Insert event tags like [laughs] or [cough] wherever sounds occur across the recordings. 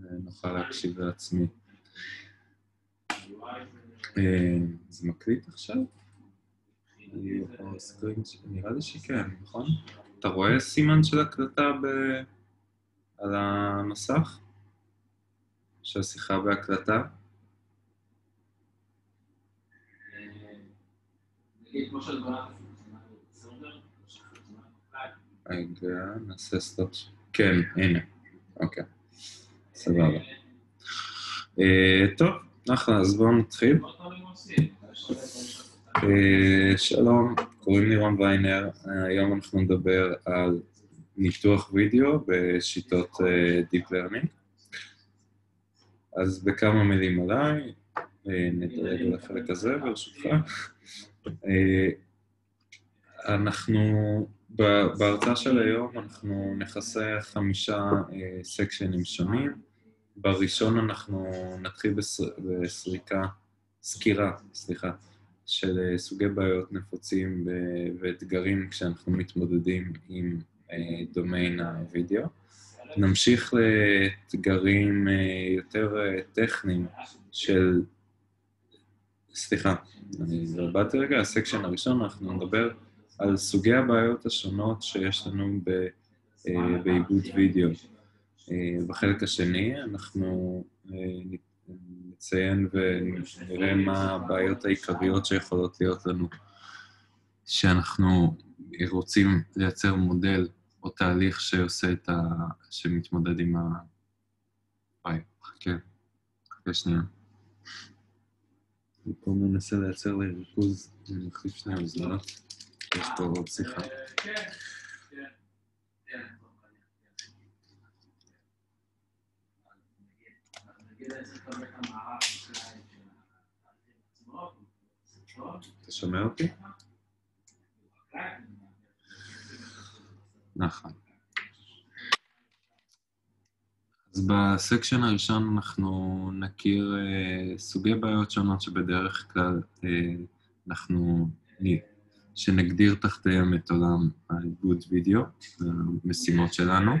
ונוכל להקשיב לעצמי. אה, זה מקליט עכשיו? נראה לי שכן, נכון? אתה רואה סימן של הקלטה. על המסך? שהשיחה בהקלטה? רגע, נעשה סטופ. כן, הנה. אוקיי, סבבה. אה, טוב, אחלה, אז בואו נתחיל. אה, שלום, קוראים לי רון ויינר, היום אנחנו נדבר על ניתוח וידאו בשיטות אה, Deep Learning. אז בכמה מילים עליי, נדלג לחלק הזה ברשותך. אנחנו בהרצאה של היום אנחנו נכסה חמישה סקשנים שונים. בראשון אנחנו נתחיל בסריקה, סקירה, סליחה, של סוגי בעיות נפוצים ואתגרים כשאנחנו מתמודדים עם דומיין הווידאו. נמשיך לאתגרים יותר טכניים של... סליחה, אני באתי רגע, הסקשן הראשון, אנחנו נדבר על סוגי הבעיות השונות שיש לנו אה, בעיבוד וידאו. אה, בחלק השני אנחנו אה, נציין ונראה מה הבעיות העיקריות שיכולות להיות לנו, שאנחנו רוצים לייצר מודל או תהליך שעושה את ה... שמתמודד עם ה... וואי, חכה, חכה שנייה. אני פה מנסה לייצר לי ריכוז, אני מחליף שנייה אוזנות. פה עוד שיחה. אתה שומע אותי? נכון. אז בסקשן הראשון אנחנו נכיר uh, סוגי בעיות שונות שבדרך כלל uh, אנחנו שנגדיר תחתיהם את עולם העיבוד וידאו, המשימות שלנו.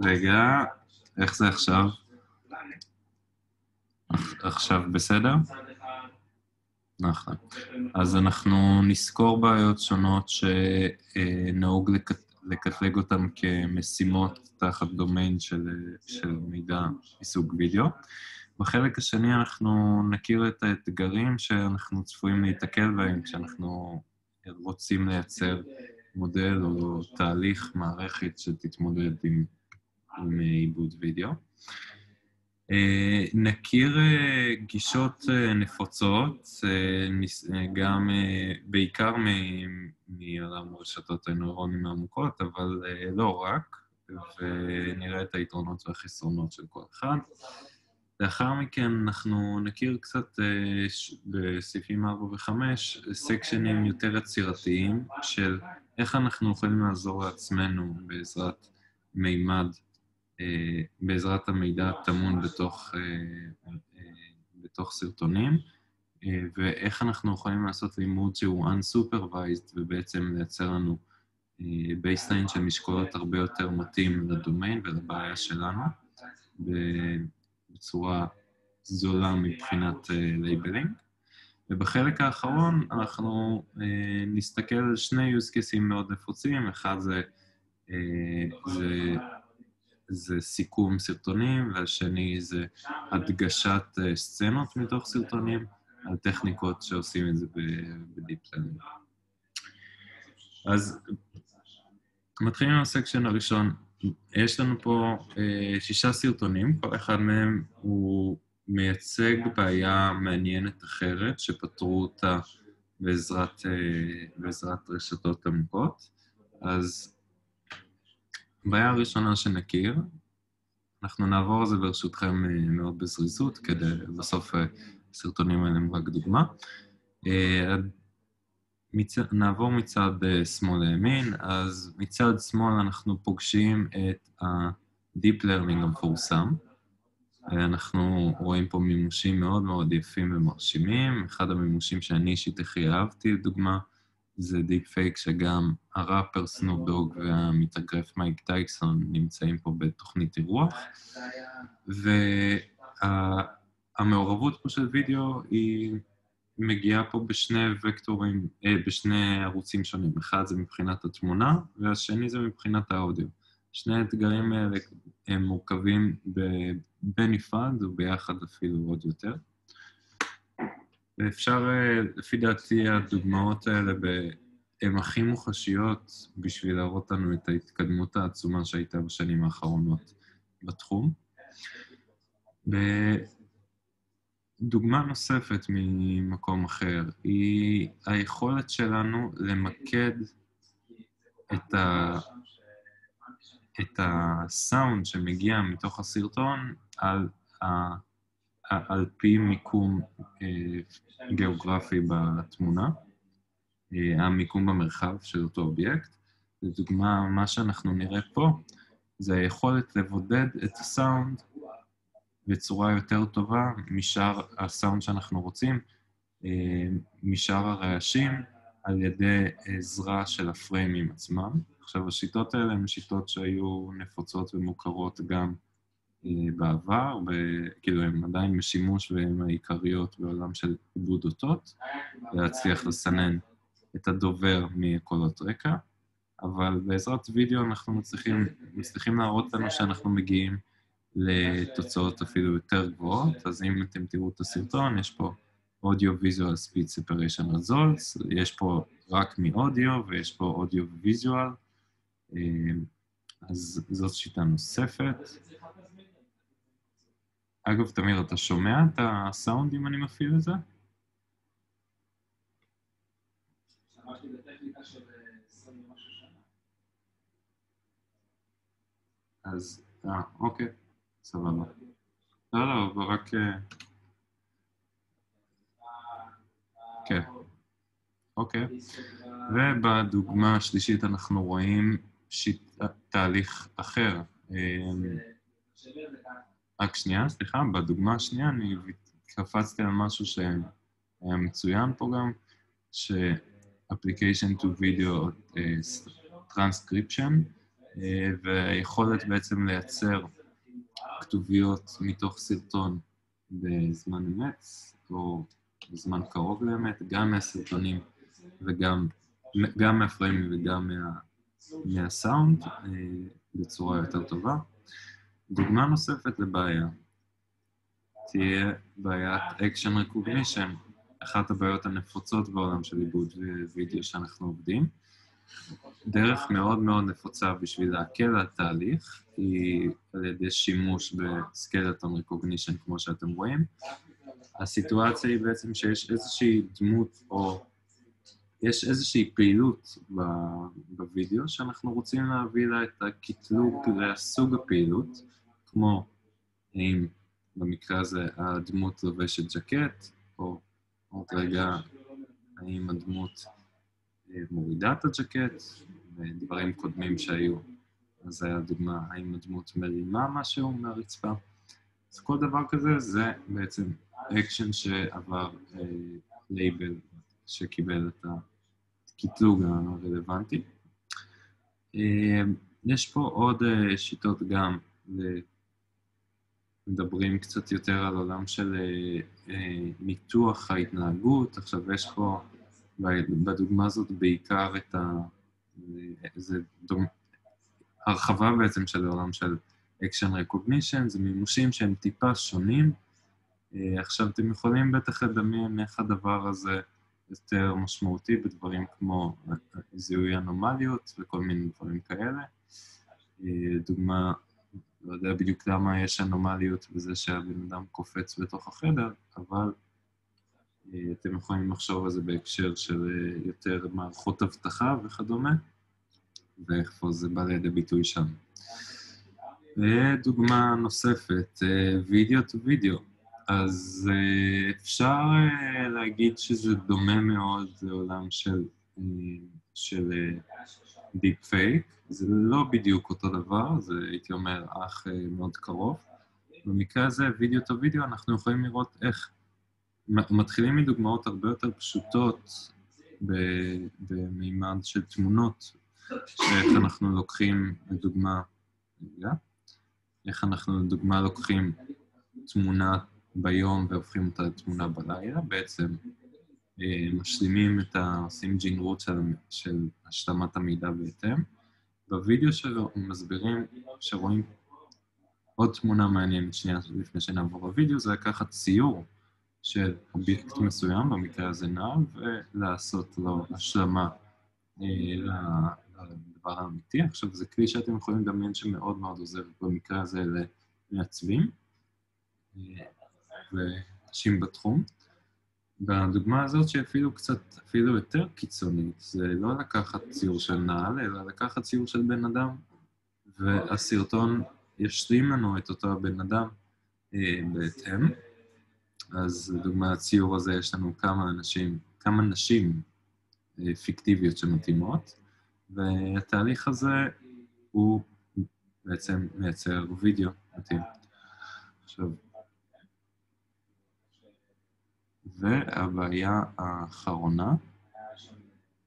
רגע, איך זה עכשיו? עכשיו בסדר? נכון. אז אנחנו נזכור בעיות שונות שנהוג לקטלג אותן כמשימות תחת דומיין של, של מידע מסוג וידאו. בחלק השני אנחנו נכיר את האתגרים שאנחנו צפויים להיתקל בהם כשאנחנו רוצים לייצר מודל או תהליך, מערכת שתתמודד עם, עם עיבוד וידאו. אה, נכיר אה, גישות אה, נפוצות, גם בעיקר מעולם רשתות הנוירונים העמוקות, אבל לא רק, ונראה את היתרונות והחסרונות של כל אחד. לאחר מכן אנחנו נכיר קצת אה, בסעיפים 4 ו-5 סקשנים יותר יצירתיים של איך אנחנו יכולים לעזור לעצמנו בעזרת מימד, אה, בעזרת המידע הטמון בתוך, אה, בתוך סרטונים, ואיך אנחנו יכולים לעשות לימוד שהוא unsupervised ובעצם לייצר לנו baseline של משקולות הרבה יותר מתאים לדומיין ולבעיה שלנו. בצורה זולה מבחינת labeling. אה, ובחלק האחרון אנחנו אה, נסתכל על שני use cases מאוד נפוצים, אחד זה, uh, זה, זה סיכום סרטונים, והשני זה הדגשת סצנות מתוך סרטונים, על טכניקות שעושים את זה ב deep learning. אז מתחילים עם ה section הראשון, יש לנו פה אה, שישה סרטונים, כל אחד מהם הוא מייצג בעיה מעניינת אחרת, שפתרו אותה בעזרת, אה, בעזרת רשתות עמוקות. אז הבעיה הראשונה שנכיר, אנחנו נעבור על זה ברשותכם אה, מאוד בזריזות, כדי בסוף אה, הסרטונים האלה הם רק דוגמה. אה, מצ... נעבור מצד uh, שמאל לימין, אז מצד שמאל אנחנו פוגשים את ה-Deep Learning המפורסם. אה, אנחנו רואים פה מימושים מאוד מאוד יפים ומרשימים. אחד המימושים שאני אישית הכי אהבתי, לדוגמה, זה deep fake שגם הראפר סנופ דוג והמתאגרף מייק טייסון נמצאים פה בתוכנית אירוח, והמעורבות פה של וידאו היא מגיעה פה בשני וקטורים, אה, בשני ערוצים שונים. אחד זה מבחינת התמונה, והשני זה מבחינת האודיו. שני האתגרים האלה הם מורכבים בנפרד וביחד אפילו עוד יותר. ואפשר, אה, לפי דעתי, הדוגמאות האלה הן הכי מוחשיות בשביל להראות לנו את ההתקדמות העצומה שהייתה בשנים האחרונות בתחום. דוגמה נוספת ממקום אחר היא היכולת שלנו למקד את, ה... את הסאונד שמגיע מתוך הסרטון על, ה... על פי מיקום אה, גיאוגרפי בתמונה, אה, המיקום במרחב של אותו אובייקט. לדוגמה, מה שאנחנו נראה פה זה היכולת לבודד את הסאונד בצורה יותר טובה משאר הסאונד שאנחנו רוצים, אה, משאר הרעשים, על ידי עזרה של הפריימים עצמם. עכשיו, השיטות האלה הן שיטות שהיו נפוצות ומוכרות גם אה, בעבר, כאילו הן עדיין בשימוש והן העיקריות בעולם של עיבוד אותות, להצליח לסנן את הדובר מקולות רקע, אבל בעזרת וידאו אנחנו מצליחים, מצליחים להראות לנו שאנחנו מגיעים לתוצאות אפילו יותר גבוהות, אז אם אתם תראו את הסרטון, יש פה Audio Visual Speed Separation Results, יש פה רק מאודיו ויש פה אודיו וויזואל, אז זאת שיטה נוספת. אגב, תמיר, אתה שומע את הסאונד אם אני מפעיל את זה? אז, אה, אוקיי. סבבה. לא, לא, אבל רק... אה, כן. אוקיי. ובדוגמה השלישית אנחנו רואים שיט... תהליך אחר. אה, רק שנייה, סליחה, בדוגמה השנייה אני קפצתי על משהו שהיה מצוין פה גם, ש-application to video transcription, והיכולת בעצם לייצר כתוביות מתוך סרטון בזמן אמת, או בזמן קרוב לאמת, גם מהסרטונים וגם גם מהפריימים וגם מה, מהסאונד, אה, בצורה יותר טובה. דוגמה נוספת לבעיה תהיה בעיית Action Recognition, אחת הבעיות הנפוצות בעולם של עיבוד וידאו שאנחנו עובדים. דרך מאוד מאוד נפוצה בשביל להקל על התהליך היא על ידי שימוש בסקלטון רקוגנישן, כמו שאתם רואים. הסיטואציה היא בעצם שיש איזושהי דמות או יש איזושהי פעילות בווידאו שאנחנו רוצים להביא לה את הקטלוג לסוג הפעילות, כמו אם במקרה הזה הדמות לובשת ג'קט, או עוד רגע האם הדמות מורידה את הג'קט, ודברים קודמים שהיו. אז הייתה דוגמה, האם הדמות מרימה משהו מהרצפה. אז כל דבר כזה זה בעצם אקשן שעבר לייבל אה, שקיבל את הקטלוג הרלוונטי. אה, יש פה עוד אה, שיטות גם, מדברים קצת יותר על עולם של ניתוח ההתנהגות. עכשיו, יש פה בדוגמה הזאת בעיקר את ה... זה דוג... הרחבה בעצם של העולם של Action Recognition, זה מימושים שהם טיפה שונים. אה, עכשיו, אתם יכולים בטח לדמיין איך הדבר הזה יותר משמעותי בדברים כמו זיהוי אנומליות וכל מיני דברים כאלה. אה, דוגמה, לא יודע בדיוק למה יש אנומליות בזה שהבן אדם קופץ בתוך החדר, אבל אתם יכולים לחשוב על זה בהקשר של אה, יותר מערכות אבטחה וכדומה, ואיפה זה בא לידי ביטוי שם. ודוגמה נוספת, video to video. אז אפשר אה, להגיד שזה דומה מאוד לעולם של, של deep fake. זה לא בדיוק אותו דבר, זה הייתי אומר אך מאוד קרוב. במקרה הזה, video to video, אנחנו יכולים לראות איך מתחילים מדוגמאות הרבה יותר פשוטות במימד של תמונות, שאיך אנחנו לוקחים, לדוגמה, רגע, איך אנחנו לדוגמה לוקחים תמונה ביום והופכים אותה לתמונה בלילה, בעצם אה, משלימים את ה... עושים ג'ינרות של, של השלמת המידע בהתאם. בווידאו שלו מסבירים שרואים עוד תמונה מעניינת שנייה לפני שנעבור לווידאו, זה לקחת ציור של אובייקט מסוים, במקרה הזה נעל, ולעשות לו השלמה אה, לדבר האמיתי. עכשיו, זה כלי שאתם יכולים לדמיין שמאוד מאוד עוזר במקרה הזה למעצבים אה, ואנשים בתחום. בדוגמה הזאת שאפילו קצת, אפילו יותר קיצונית, זה לא לקחת ציור של נעל, אלא לקחת ציור של בן אדם, והסרטון ישלים לנו את אותו הבן אדם אה, בהתאם. אז לדוגמה, הציור הזה יש לנו כמה אנשים, כמה נשים אה, פיקטיביות שמתאימות, והתהליך הזה הוא בעצם מייצר וידאו מתאים. עכשיו, והבעיה האחרונה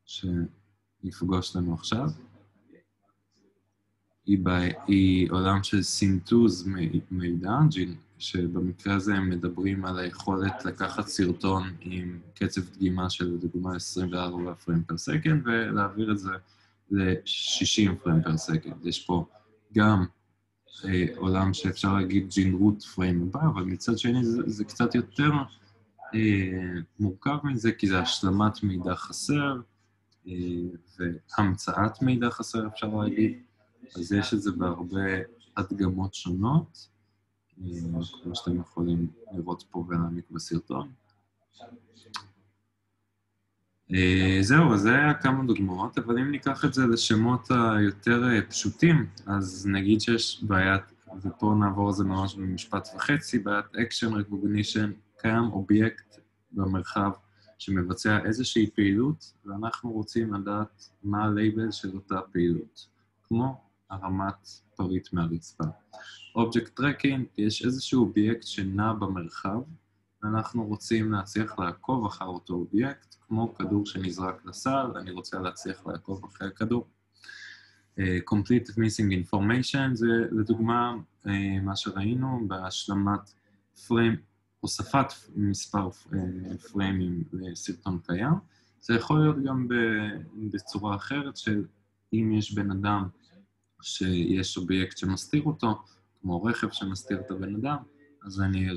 שנפגוש לנו עכשיו, היא, בע... היא עולם של סינתוז מידע, שבמקרה הזה הם מדברים על היכולת לקחת סרטון עם קצב דגימה של לדוגמה 24 frame per second ולהעביר את זה ל-60 frame per second. יש פה גם אה, עולם שאפשר להגיד ג'ינרוט פריים הבא, אבל מצד שני זה, זה קצת יותר אה, מורכב מזה, כי זה השלמת מידע חסר אה, והמצאת מידע חסר, אפשר להגיד. אז יש את זה בהרבה הדגמות שונות, כמו שאתם יכולים לראות פה ולהעמיק בסרטון. אה, זהו, אז זה היה כמה דוגמאות, אבל אם ניקח את זה לשמות היותר אה, פשוטים, אז נגיד שיש בעיית, ופה נעבור על זה ממש במשפט וחצי, בעיית Action Recognition, קיים אובייקט במרחב שמבצע איזושהי פעילות, ואנחנו רוצים לדעת מה הלייבל של אותה פעילות, כמו הרמת פריט מהרצפה. object tracking, יש איזשהו אובייקט שנע במרחב, ואנחנו רוצים להצליח לעקוב אחר אותו אובייקט, כמו כדור שנזרק לסל, אני רוצה להצליח לעקוב אחרי הכדור. Uh, Complete Missing Information זה לדוגמה uh, מה שראינו בהשלמת פריים, הוספת מספר uh, פריימים לסרטון קיים. זה יכול להיות גם בצורה אחרת של אם יש בן אדם שיש אובייקט שמסתיר אותו, כמו רכב שמסתיר את הבן אדם, אז אני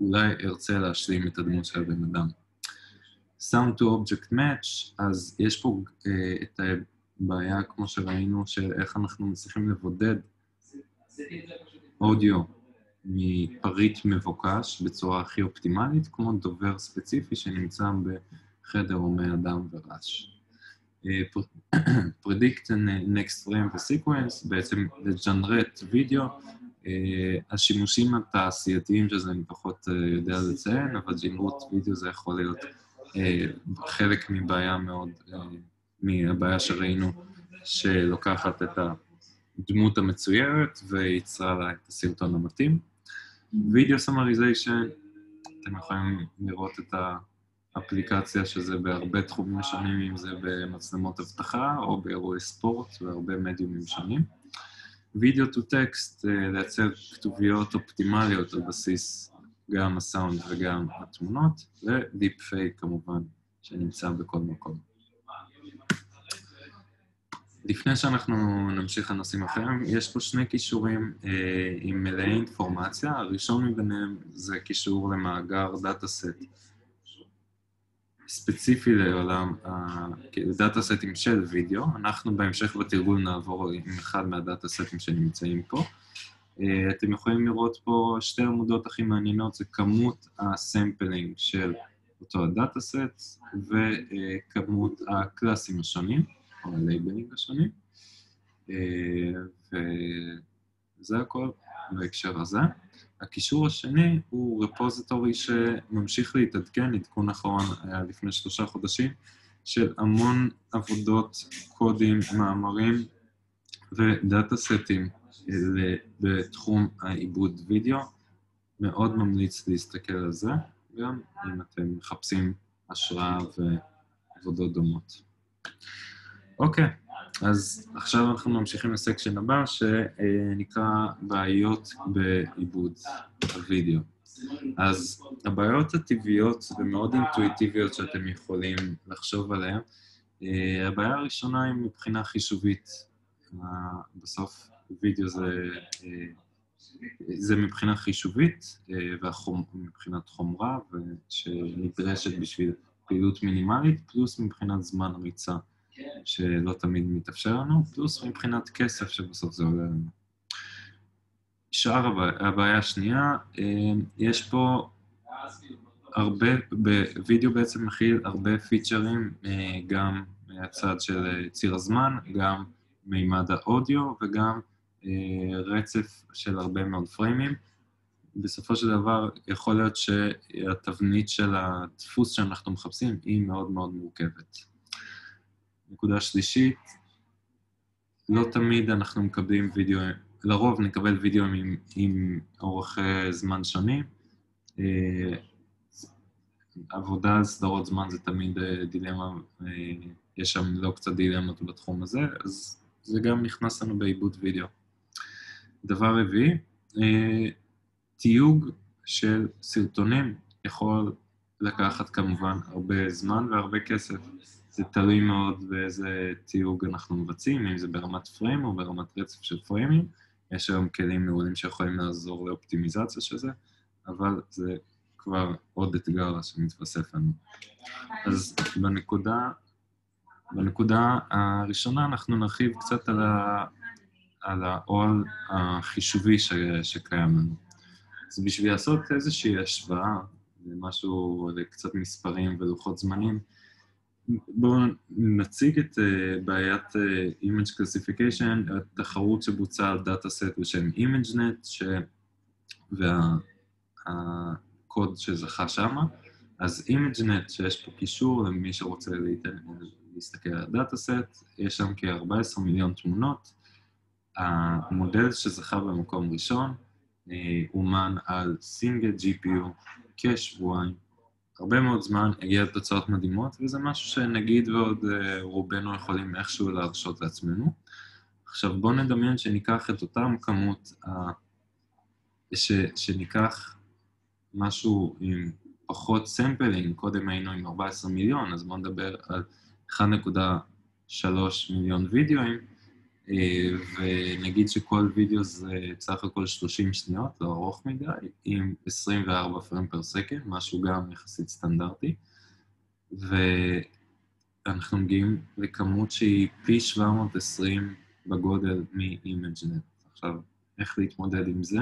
אולי ארצה להשלים את הדמות של הבן אדם. Sound to Object Match, אז יש פה uh, את הבעיה, כמו שראינו, של איך אנחנו מצליחים לבודד אודיו מפריט מבוקש בצורה הכי אופטימלית, כמו דובר ספציפי שנמצא בחדר הומי אדם ורעש. Predict next frame ו-sequence, בעצם לג'נרט וידאו. השימושים התעשייתיים שזה אני פחות יודע לציין, אבל ג'נרות וידאו זה יכול להיות חלק מבעיה מאוד, מהבעיה שראינו, שלוקחת את הדמות המצוירת וייצרה לה את הסרטון המתאים. video summarization, אתם יכולים לראות את ה... אפליקציה שזה בהרבה תחומים שונים, אם זה במצלמות אבטחה או באירועי ספורט והרבה מדיומים שונים. video to text, לייצר כתוביות אופטימליות על בסיס גם הסאונד וגם התמונות, ו deep fake כמובן, שנמצא בכל מקום. לפני שאנחנו נמשיך לנושאים אחרים, יש פה שני קישורים אה, עם מלאי אינפורמציה. הראשון מביניהם זה קישור למאגר data set ספציפי לעולם ה data סטים של וידאו. אנחנו בהמשך בתרגול נעבור עם אחד מה data סטים שנמצאים פה. אה, אתם יכולים לראות פה שתי עמודות הכי מעניינות, זה כמות ה sampling של אותו ה data set וכמות הקלאסים השונים, או ה labeling השונים. אה, וזה הכל בהקשר הזה. הקישור השני הוא repository שממשיך להתעדכן, עדכון אחרון היה לפני שלושה חודשים, של המון עבודות, קודים, מאמרים ודאטה סטים בתחום העיבוד וידאו. מאוד ממליץ להסתכל על זה, גם אם אתם מחפשים השראה עבודות דומות. אוקיי, אז עכשיו אנחנו ממשיכים לסקשן הבא, שנקרא בעיות בעיבוד הווידאו. אז הבעיות הטבעיות ומאוד אינטואיטיביות שאתם יכולים לחשוב עליהן, אה, הבעיה הראשונה היא מבחינה חישובית. בסוף וידאו זה, אה, זה מבחינה חישובית אה, ומבחינת חומרה שנדרשת בשביל פעילות מינימלית, פלוס מבחינת זמן ריצה שלא תמיד מתאפשר לנו, פלוס מבחינת כסף שבסוף זה עולה לנו. שאר הבעיה, הבעיה השנייה, אה, יש פה הרבה, בווידאו בעצם מכיל הרבה פיצ'רים, אה, גם מהצד של אה, ציר הזמן, גם מימד האודיו וגם רצף של הרבה מאוד פריימים. בסופו של דבר, יכול להיות שהתבנית של הדפוס שאנחנו מחפשים היא מאוד מאוד מורכבת. נקודה שלישית, לא תמיד אנחנו מקבלים וידאו לרוב נקבל וידאו עם, עם אורך אה, זמן שונים. אה, עבודה על סדרות זמן זה תמיד אה, דילמה, יש שם לא קצת דילמות בתחום הזה, אז זה גם נכנס לנו בעיבוד וידאו. דבר רביעי, תיוג של סרטונים יכול לקחת כמובן הרבה זמן והרבה כסף. זה תלוי מאוד באיזה תיוג אנחנו מבצעים, אם זה ברמת פריים או ברמת רצף של פריימים. יש היום כלים מעולים שיכולים לעזור לאופטימיזציה של זה, אבל זה כבר עוד אתגר שמתווסף לנו. אז בנקודה, בנקודה הראשונה אנחנו נרחיב קצת על, ה, על העול החישובי ש, שקיים לנו. אז בשביל לעשות איזושהי השוואה למשהו, לקצת מספרים ולוחות זמנים, בואו נציג את uh, בעיית uh, Image Classification, התחרות שבוצעה על דאטה סט בשם ImageNet, ש... והקוד שזכה שמה. אז ImageNet, שיש פה קישור למי שרוצה להסתכל על הדאטה סט, יש שם כ-14 מיליון תמונות. המודל שזכה במקום ראשון uh, אומן על סינגל GPU כשבועיים. הרבה מאוד זמן, הגיע לתוצאות מדהימות, וזה משהו שנגיד ועוד אה, רובנו יכולים איכשהו להרשות לעצמנו. עכשיו בואו נדמיין שניקח את אותם כמות, ה... ש... שניקח משהו עם פחות sampling, קודם היינו עם 14 מיליון, אז בואו נדבר על 1.3 מיליון וידאוים, ונגיד שכל וידאו זה בסך הכל 30 שניות, לא ארוך מדי, עם 24 פריים פר סקנד, משהו גם יחסית סטנדרטי, ואנחנו מגיעים לכמות שהיא פי 720 בגודל מ-ImageNet. עכשיו, איך להתמודד עם זה?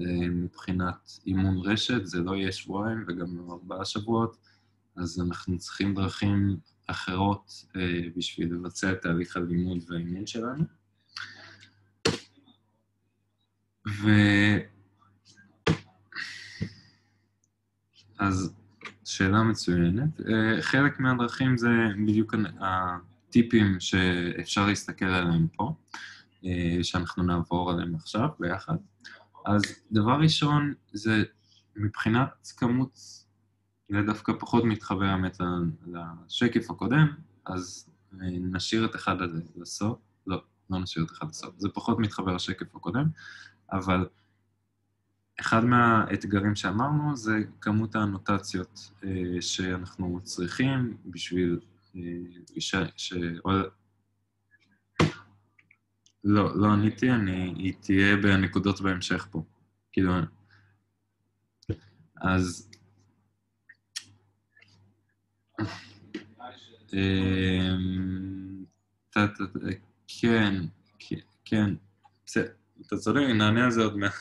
אה, מבחינת אימון רשת, זה לא יהיה שבועיים וגם לא ארבעה שבועות, אז אנחנו צריכים דרכים אחרות אה, בשביל לבצע את תהליך הלימוד והאימון שלנו. ו... אז שאלה מצוינת. אה, חלק מהדרכים זה בדיוק הטיפים שאפשר להסתכל עליהם פה, אה, שאנחנו נעבור עליהם עכשיו ביחד. אז דבר ראשון זה מבחינת כמות, זה דווקא פחות מתחבר האמת לשקף הקודם, אז אה, נשאיר את אחד הזה לסוף. לא, לא נשאיר את אחד לסוף. זה פחות מתחבר לשקף הקודם. אבל אחד מהאתגרים שאמרנו זה כמות האנוטציות אה, שאנחנו צריכים בשביל אה, ש... ש... לא, לא עניתי, אני... היא תהיה בנקודות בהמשך פה. כאילו... אז... אה, כן, כן, בסדר. אתה צודק, נענה על זה עוד מעט,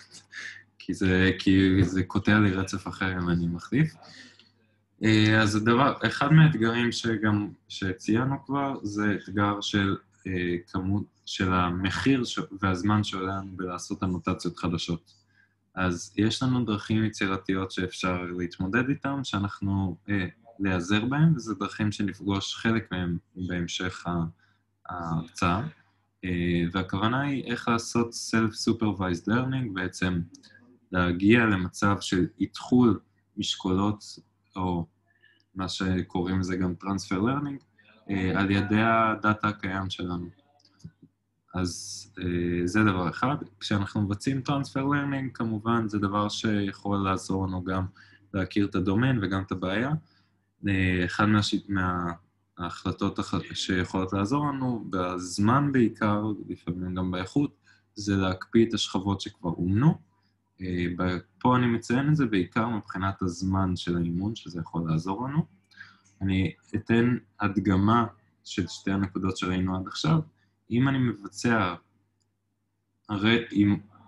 [laughs] כי זה, כי זה קוטע לי רצף אחר אם אני מחליף. אה, אז הדבר, אחד מהאתגרים שגם, שציינו כבר, זה אתגר של אה, כמות, של המחיר ש... והזמן שעולה לנו בלעשות אנוטציות חדשות. אז יש לנו דרכים יצירתיות שאפשר להתמודד איתן, שאנחנו אה, להיעזר בהן, וזה דרכים שנפגוש חלק מהן בהמשך ההרצאה. אה, והכוונה היא איך לעשות Self-Supervised Learning, בעצם להגיע למצב של איתחול משקולות, או מה שקוראים לזה גם Transfer Learning, אה, על ידי ה data הקיים שלנו. אז אה, זה דבר אחד. כשאנחנו מבצעים transfer learning, כמובן זה דבר שיכול לעזור לנו גם להכיר את הדומיין וגם את הבעיה. אחד מהש... מההחלטות שיכולות לעזור לנו, בזמן בעיקר, לפעמים גם באיכות, זה להקפיא את השכבות שכבר אומנו. פה אני מציין את זה בעיקר מבחינת הזמן של האימון, שזה יכול לעזור לנו. אני אתן הדגמה של שתי הנקודות שראינו עד עכשיו. אם אני מבצע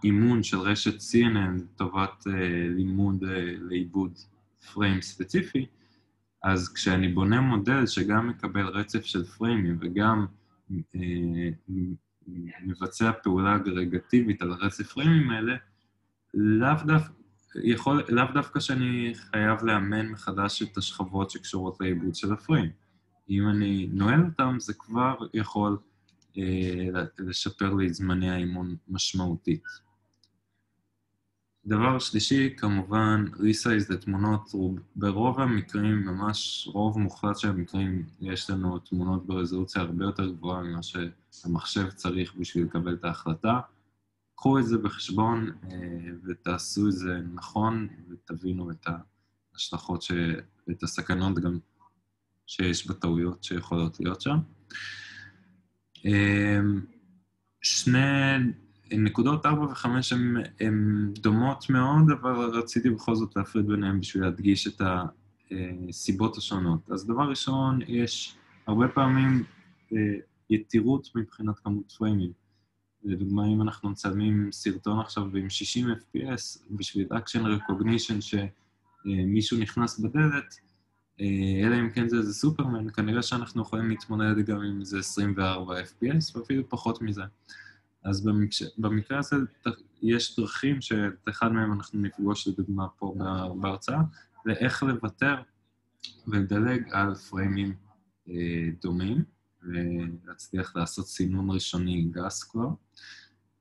אימון של רשת CNN לטובת uh, לימוד uh, לעיבוד פריים ספציפי, אז כשאני בונה מודל שגם מקבל רצף של פריימים וגם uh, מבצע פעולה אגרגטיבית על הרצף פריימים האלה, לאו דווקא, יכול, לאו דווקא שאני חייב לאמן מחדש את השכבות שקשורות לעיבוד של הפריים. אם אני נועל אותם, זה כבר יכול אה, לשפר לי את זמני האימון משמעותית. דבר שלישי, כמובן, ריסייז לתמונות, ברוב המקרים, ממש רוב מוחלט של המקרים, יש לנו תמונות ברזולוציה הרבה יותר גבוהה ממה שהמחשב צריך בשביל לקבל את ההחלטה. קחו את זה בחשבון אה, ותעשו את זה נכון ותבינו את ההשלכות ש... ואת הסכנות גם שיש בטעויות שיכולות להיות שם. אה, שני נקודות 4 ו-5 הן דומות מאוד, אבל רציתי בכל זאת להפריד ביניהן בשביל להדגיש את הסיבות השונות. אז דבר ראשון, יש הרבה פעמים אה, יתירות מבחינת כמות פריימים. לדוגמה, אם אנחנו מצלמים סרטון עכשיו עם 60 FPS בשביל Action Recognition שמישהו נכנס בדלת, אה, אלא אם כן זה איזה סופרמן, כנראה שאנחנו יכולים להתמודד גם עם איזה 24 FPS ואפילו פחות מזה. אז במקרה, במקרה הזה יש דרכים שאת אחד מהם אנחנו נפגוש לדוגמה פה בהרצאה, לאיך לוותר ולדלג על פריימים אה, דומים. ולהצליח לעשות סינון ראשוני גס כבר.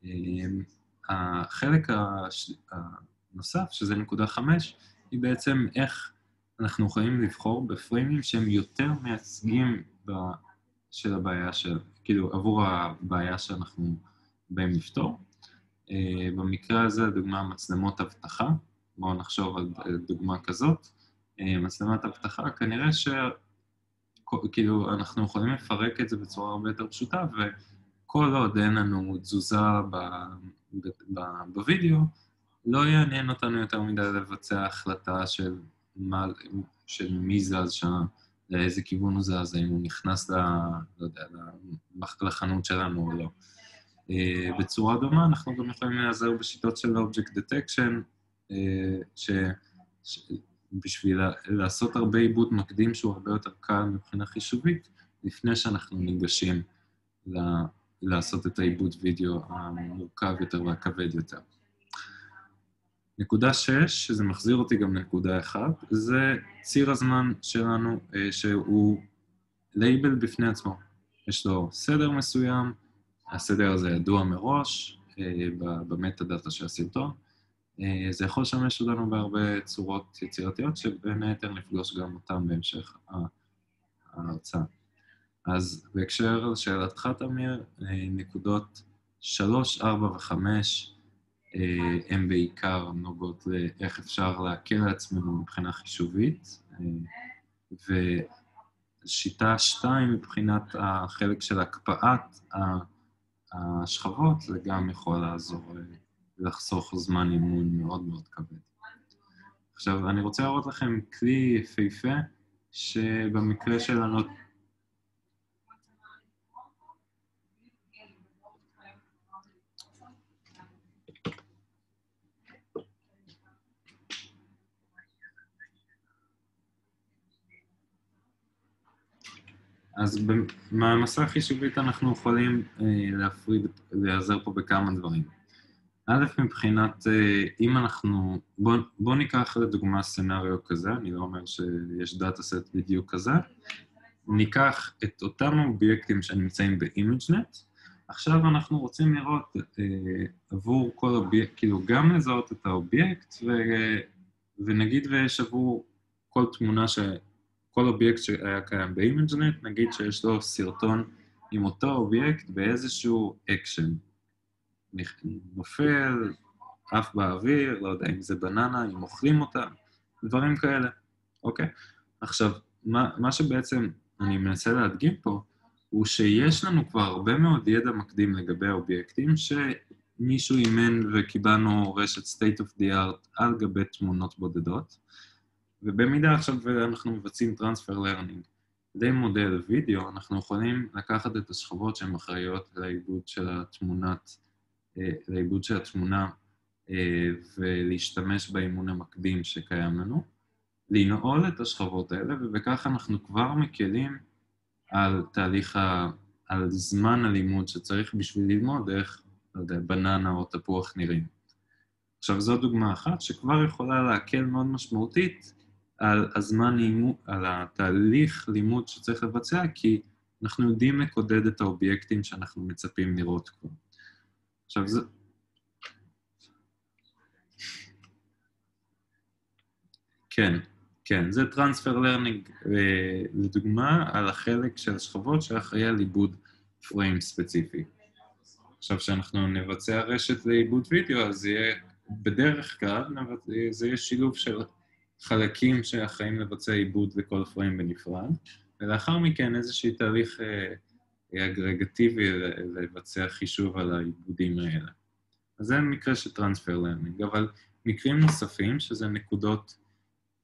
אמ, החלק הנוסף, שזה נקודה חמש, היא בעצם איך אנחנו יכולים לבחור בפריימים שהם יותר מייצגים ב... של הבעיה של, כאילו, עבור הבעיה שאנחנו באים לפתור. אה, במקרה הזה, דוגמה מצלמות אבטחה, בואו נחשוב על דוגמה כזאת. אה, מצלמת אבטחה, כנראה ש... כאילו, אנחנו יכולים לפרק את זה בצורה הרבה יותר פשוטה, וכל עוד אין לנו תזוזה ב, ב, ב, בווידאו, לא יעניין אותנו יותר מדי לבצע החלטה של, מה, של מי זז שם, לאיזה כיוון הוא זז, האם הוא נכנס ל, לא יודע, לחנות שלנו או לא. אה, בצורה דומה אנחנו גם יכולים להיעזר בשיטות של Object Detection, אה, ש... בשביל לעשות הרבה עיבוד מקדים שהוא הרבה יותר קל מבחינה חישובית, לפני שאנחנו ניגשים ל- לעשות את העיבוד וידאו המורכב יותר והכבד יותר. נקודה שש, שזה מחזיר אותי גם לנקודה אחת, זה ציר הזמן שלנו, אה, שהוא לייבל בפני עצמו. יש לו סדר מסוים, הסדר הזה ידוע מראש אה, ב metadata של הסרטון, אה, זה יכול לשמש אותנו בהרבה צורות יצירתיות, שבין היתר נפגוש גם אותן בהמשך ההרצאה. אז בהקשר לשאלתך, תמיר, אה, נקודות 3, 4 ו-5 הן בעיקר נוגעות לאיך אפשר להקל על עצמנו מבחינה חישובית, ושיטה 2 מבחינת החלק של הקפאת השכבות, זה גם יכול לעזור לחסוך זמן אימון מאוד מאוד כבד. עכשיו, אני רוצה להראות לכם כלי יפהפה, שבמקרה שלנו... אז במעמסה חישובית אנחנו יכולים אה, להפריד, להיעזר פה בכמה דברים. א', מבחינת, אה, אם אנחנו, בואו בוא ניקח לדוגמה scenario כזה, אני לא אומר שיש data set בדיוק כזה, ניקח את אותם אובייקטים שנמצאים ב-ImageNet, עכשיו אנחנו רוצים לראות אה, עבור כל אובייקט, כאילו גם לזהות את האובייקט, ו, ונגיד ויש עבור כל תמונה, ש, כל אובייקט שהיה קיים ב-ImageNet, נגיד שיש לו סרטון עם אותו אובייקט באיזשהו אקשן. נופל, עף באוויר, לא יודע אם זה בננה, אם אוכלים אותה, דברים כאלה, אוקיי? עכשיו, מה, מה שבעצם אני מנסה להדגים פה, הוא שיש לנו כבר הרבה מאוד ידע מקדים לגבי האובייקטים, שמישהו אימן וקיבלנו רשת state of the art על גבי תמונות בודדות, ובמידה עכשיו אנחנו מבצעים transfer learning די מודל וידאו, אנחנו יכולים לקחת את השכבות שהן אחראיות לעיבוד של התמונת, אה, לעיבוד של התמונה אה, ולהשתמש באימון המקדים שקיים לנו, לנעול את השכבות האלה, ובכך אנחנו כבר מקלים על תהליך ה... על זמן הלימוד שצריך בשביל ללמוד איך, לא יודע, בננה או תפוח נראים. עכשיו, זו דוגמה אחת שכבר יכולה להקל מאוד משמעותית על הזמן לימוד, על התהליך לימוד שצריך לבצע, כי אנחנו יודעים לקודד את האובייקטים שאנחנו מצפים לראות כבר. עכשיו, זה... כן, כן, זה transfer learning, אה, לדוגמה, על החלק של שכבות שאחראי על עיבוד frame ספציפי. עכשיו, כשאנחנו נבצע רשת לעיבוד וידאו, אז יהיה, בדרך כלל, זה יהיה שילוב של חלקים שאחראים לבצע עיבוד לכל frame בנפרד, ולאחר מכן איזשהו תהליך אה, אגרגטיבי לבצע חישוב על העיבודים האלה. אז זה מקרה של transfer learning, אבל מקרים נוספים, שזה נקודות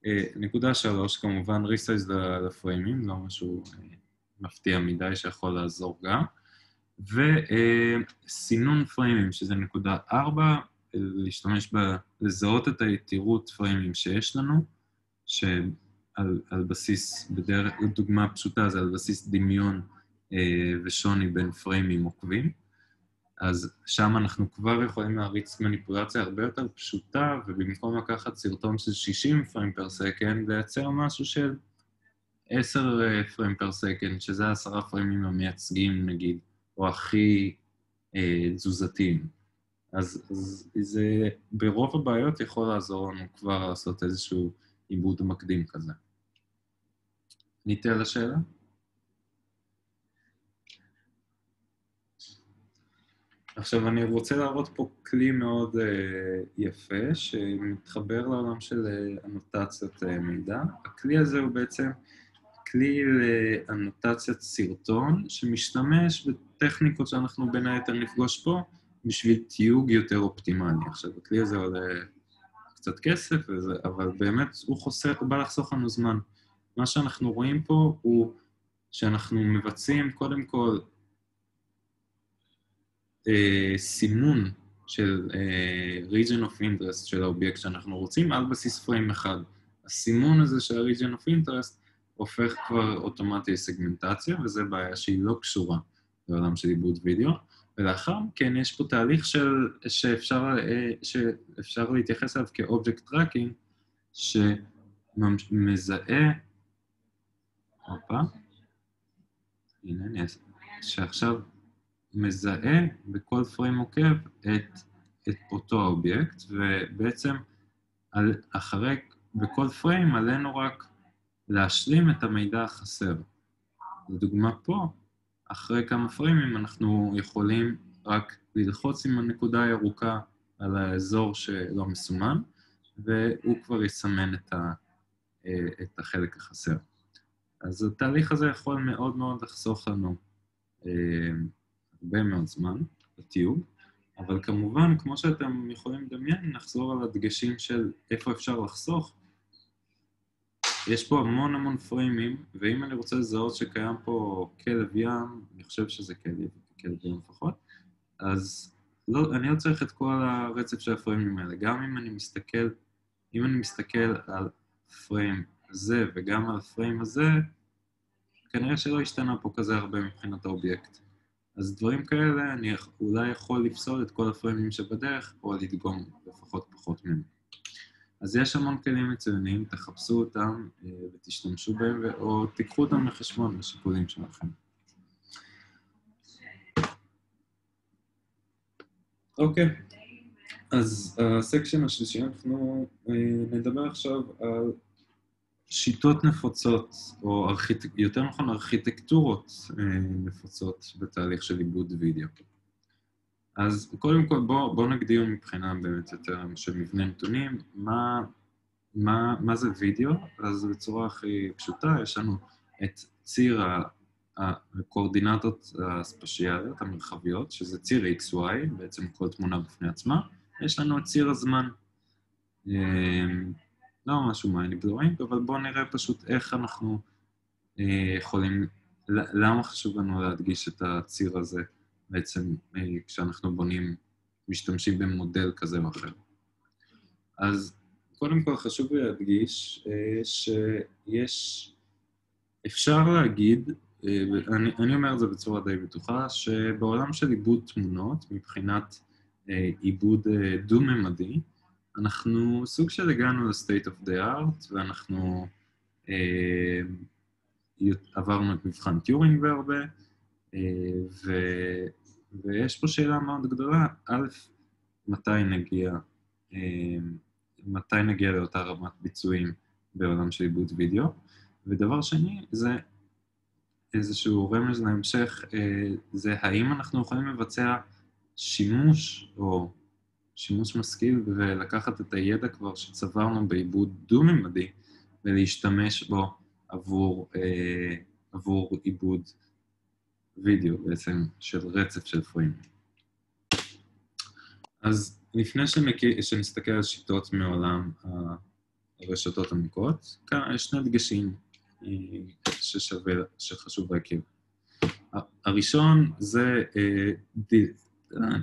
אה, נקודה שלוש, כמובן resize לפריימים, לא משהו אה, מפתיע מדי שיכול לעזור גם. וסינון פריימים, שזה נקודה ארבע, להשתמש ב... לזהות את היתירות פריימים שיש לנו, שעל על בסיס, בדרך, דוגמה פשוטה זה על בסיס דמיון אה, ושוני בין פריימים עוקבים. אז שם אנחנו כבר יכולים להריץ מניפולציה הרבה יותר פשוטה, ובמקום לקחת סרטון של 60 פריים פר סקנד, לייצר משהו של 10 פריים פר סקנד, שזה עשרה פריימים המייצגים נגיד, או הכי אה, תזוזתיים. אז, אז זה ברוב הבעיות יכול לעזור לנו כבר לעשות איזשהו עיבוד מקדים כזה. ניתן לשאלה? עכשיו, אני רוצה להראות פה כלי מאוד uh, יפה, שמתחבר לעולם של uh, אנוטציית uh, מידע. הכלי הזה הוא בעצם כלי לאנוטציית סרטון, שמשתמש בטכניקות שאנחנו בין היתר נפגוש פה, בשביל תיוג יותר אופטימלי. עכשיו, הכלי הזה עולה קצת כסף, וזה, אבל באמת הוא חוסך, הוא בא לחסוך לנו זמן. מה שאנחנו רואים פה הוא שאנחנו מבצעים קודם כל אה, סימון של אה, region of interest של האובייקט שאנחנו רוצים על בסיס פריים אחד. הסימון הזה של ה-region of interest הופך כבר אוטומטי לסגמנטציה, וזו בעיה שהיא לא קשורה לעולם של עיבוד וידאו. ולאחר מכן יש פה תהליך של, שאפשר, אה, שאפשר להתייחס אליו כ object tracking, שמזהה, הופה, הנה אני אעשה, שעכשיו מזהה בכל frame עוקב את, את אותו האובייקט, ובעצם על, אחרי, בכל פריים עלינו רק להשלים את המידע החסר. לדוגמה פה, אחרי כמה פריימים אנחנו יכולים רק ללחוץ עם הנקודה הירוקה על האזור שלא מסומן, והוא כבר יסמן את, ה, את החלק החסר. אז התהליך הזה יכול מאוד מאוד לחסוך לנו אה, הרבה מאוד זמן בתיוג, אבל כמובן, כמו שאתם יכולים לדמיין, נחזור על הדגשים של איפה אפשר לחסוך. יש פה המון המון פריימים, ואם אני רוצה לזהות שקיים פה כלב ים, אני חושב שזה כלב, כלב ים לפחות, אז לא, אני לא צריך את כל הרצף של הפריימים האלה. גם אם אני מסתכל, אם אני מסתכל על פריים הזה וגם על הפריים הזה, כנראה שלא השתנה פה כזה הרבה מבחינת האובייקט. אז דברים כאלה, אני אולי יכול לפסול את כל הפריימים שבדרך, או לדגום לפחות פחות מהם. אז יש המון כלים מצוינים, תחפשו אותם אה, ותשתמשו בהם, או תיקחו אותם לחשבון בשיקולים שלכם. אוקיי, אז ה-section השלישי, אנחנו אה, נדבר עכשיו על שיטות נפוצות, או ארכיט... יותר נכון ארכיטקטורות אה, נפוצות בתהליך של עיבוד וידאו. אז קודם כל בואו בוא נגדיר מבחינה באמת יותר של מבנה נתונים, מה, מה, מה זה וידאו? אז בצורה הכי פשוטה, יש לנו את ציר הקואורדינטות הספשיאליות, המרחביות, שזה ציר XY, בעצם כל תמונה בפני עצמה, יש לנו את ציר הזמן. אמ, לא משהו mind blowing, אבל בואו נראה פשוט איך אנחנו אה, יכולים, למה חשוב לנו להדגיש את הציר הזה בעצם אה, כשאנחנו בונים, משתמשים במודל כזה או אחר. אז קודם כל חשוב להדגיש אה, שיש, אפשר להגיד, אני, אני אומר את זה בצורה די בטוחה, שבעולם של עיבוד תמונות, מבחינת עיבוד דו-ממדי, אנחנו סוג של הגענו ל-state of the art, ואנחנו אה, עברנו את מבחן טיורינג בהרבה, אה, ו, ויש פה שאלה מאוד גדולה, א', מתי נגיע, אה, מתי נגיע לאותה רמת ביצועים בעולם של עיבוד וידאו, ודבר שני, זה איזשהו רמז להמשך, אה, זה האם אנחנו יכולים לבצע שימוש, או שימוש משכיל ולקחת את הידע כבר שצברנו בעיבוד דו-ממדי ולהשתמש בו עבור, אה, עבור עיבוד וידאו בעצם של רצף של פריים. אז לפני שמכיר, שנסתכל על שיטות מעולם הרשתות עמוקות, כאן יש שני דגשים אה, ששווה, שחשוב להכיר. הראשון זה אה,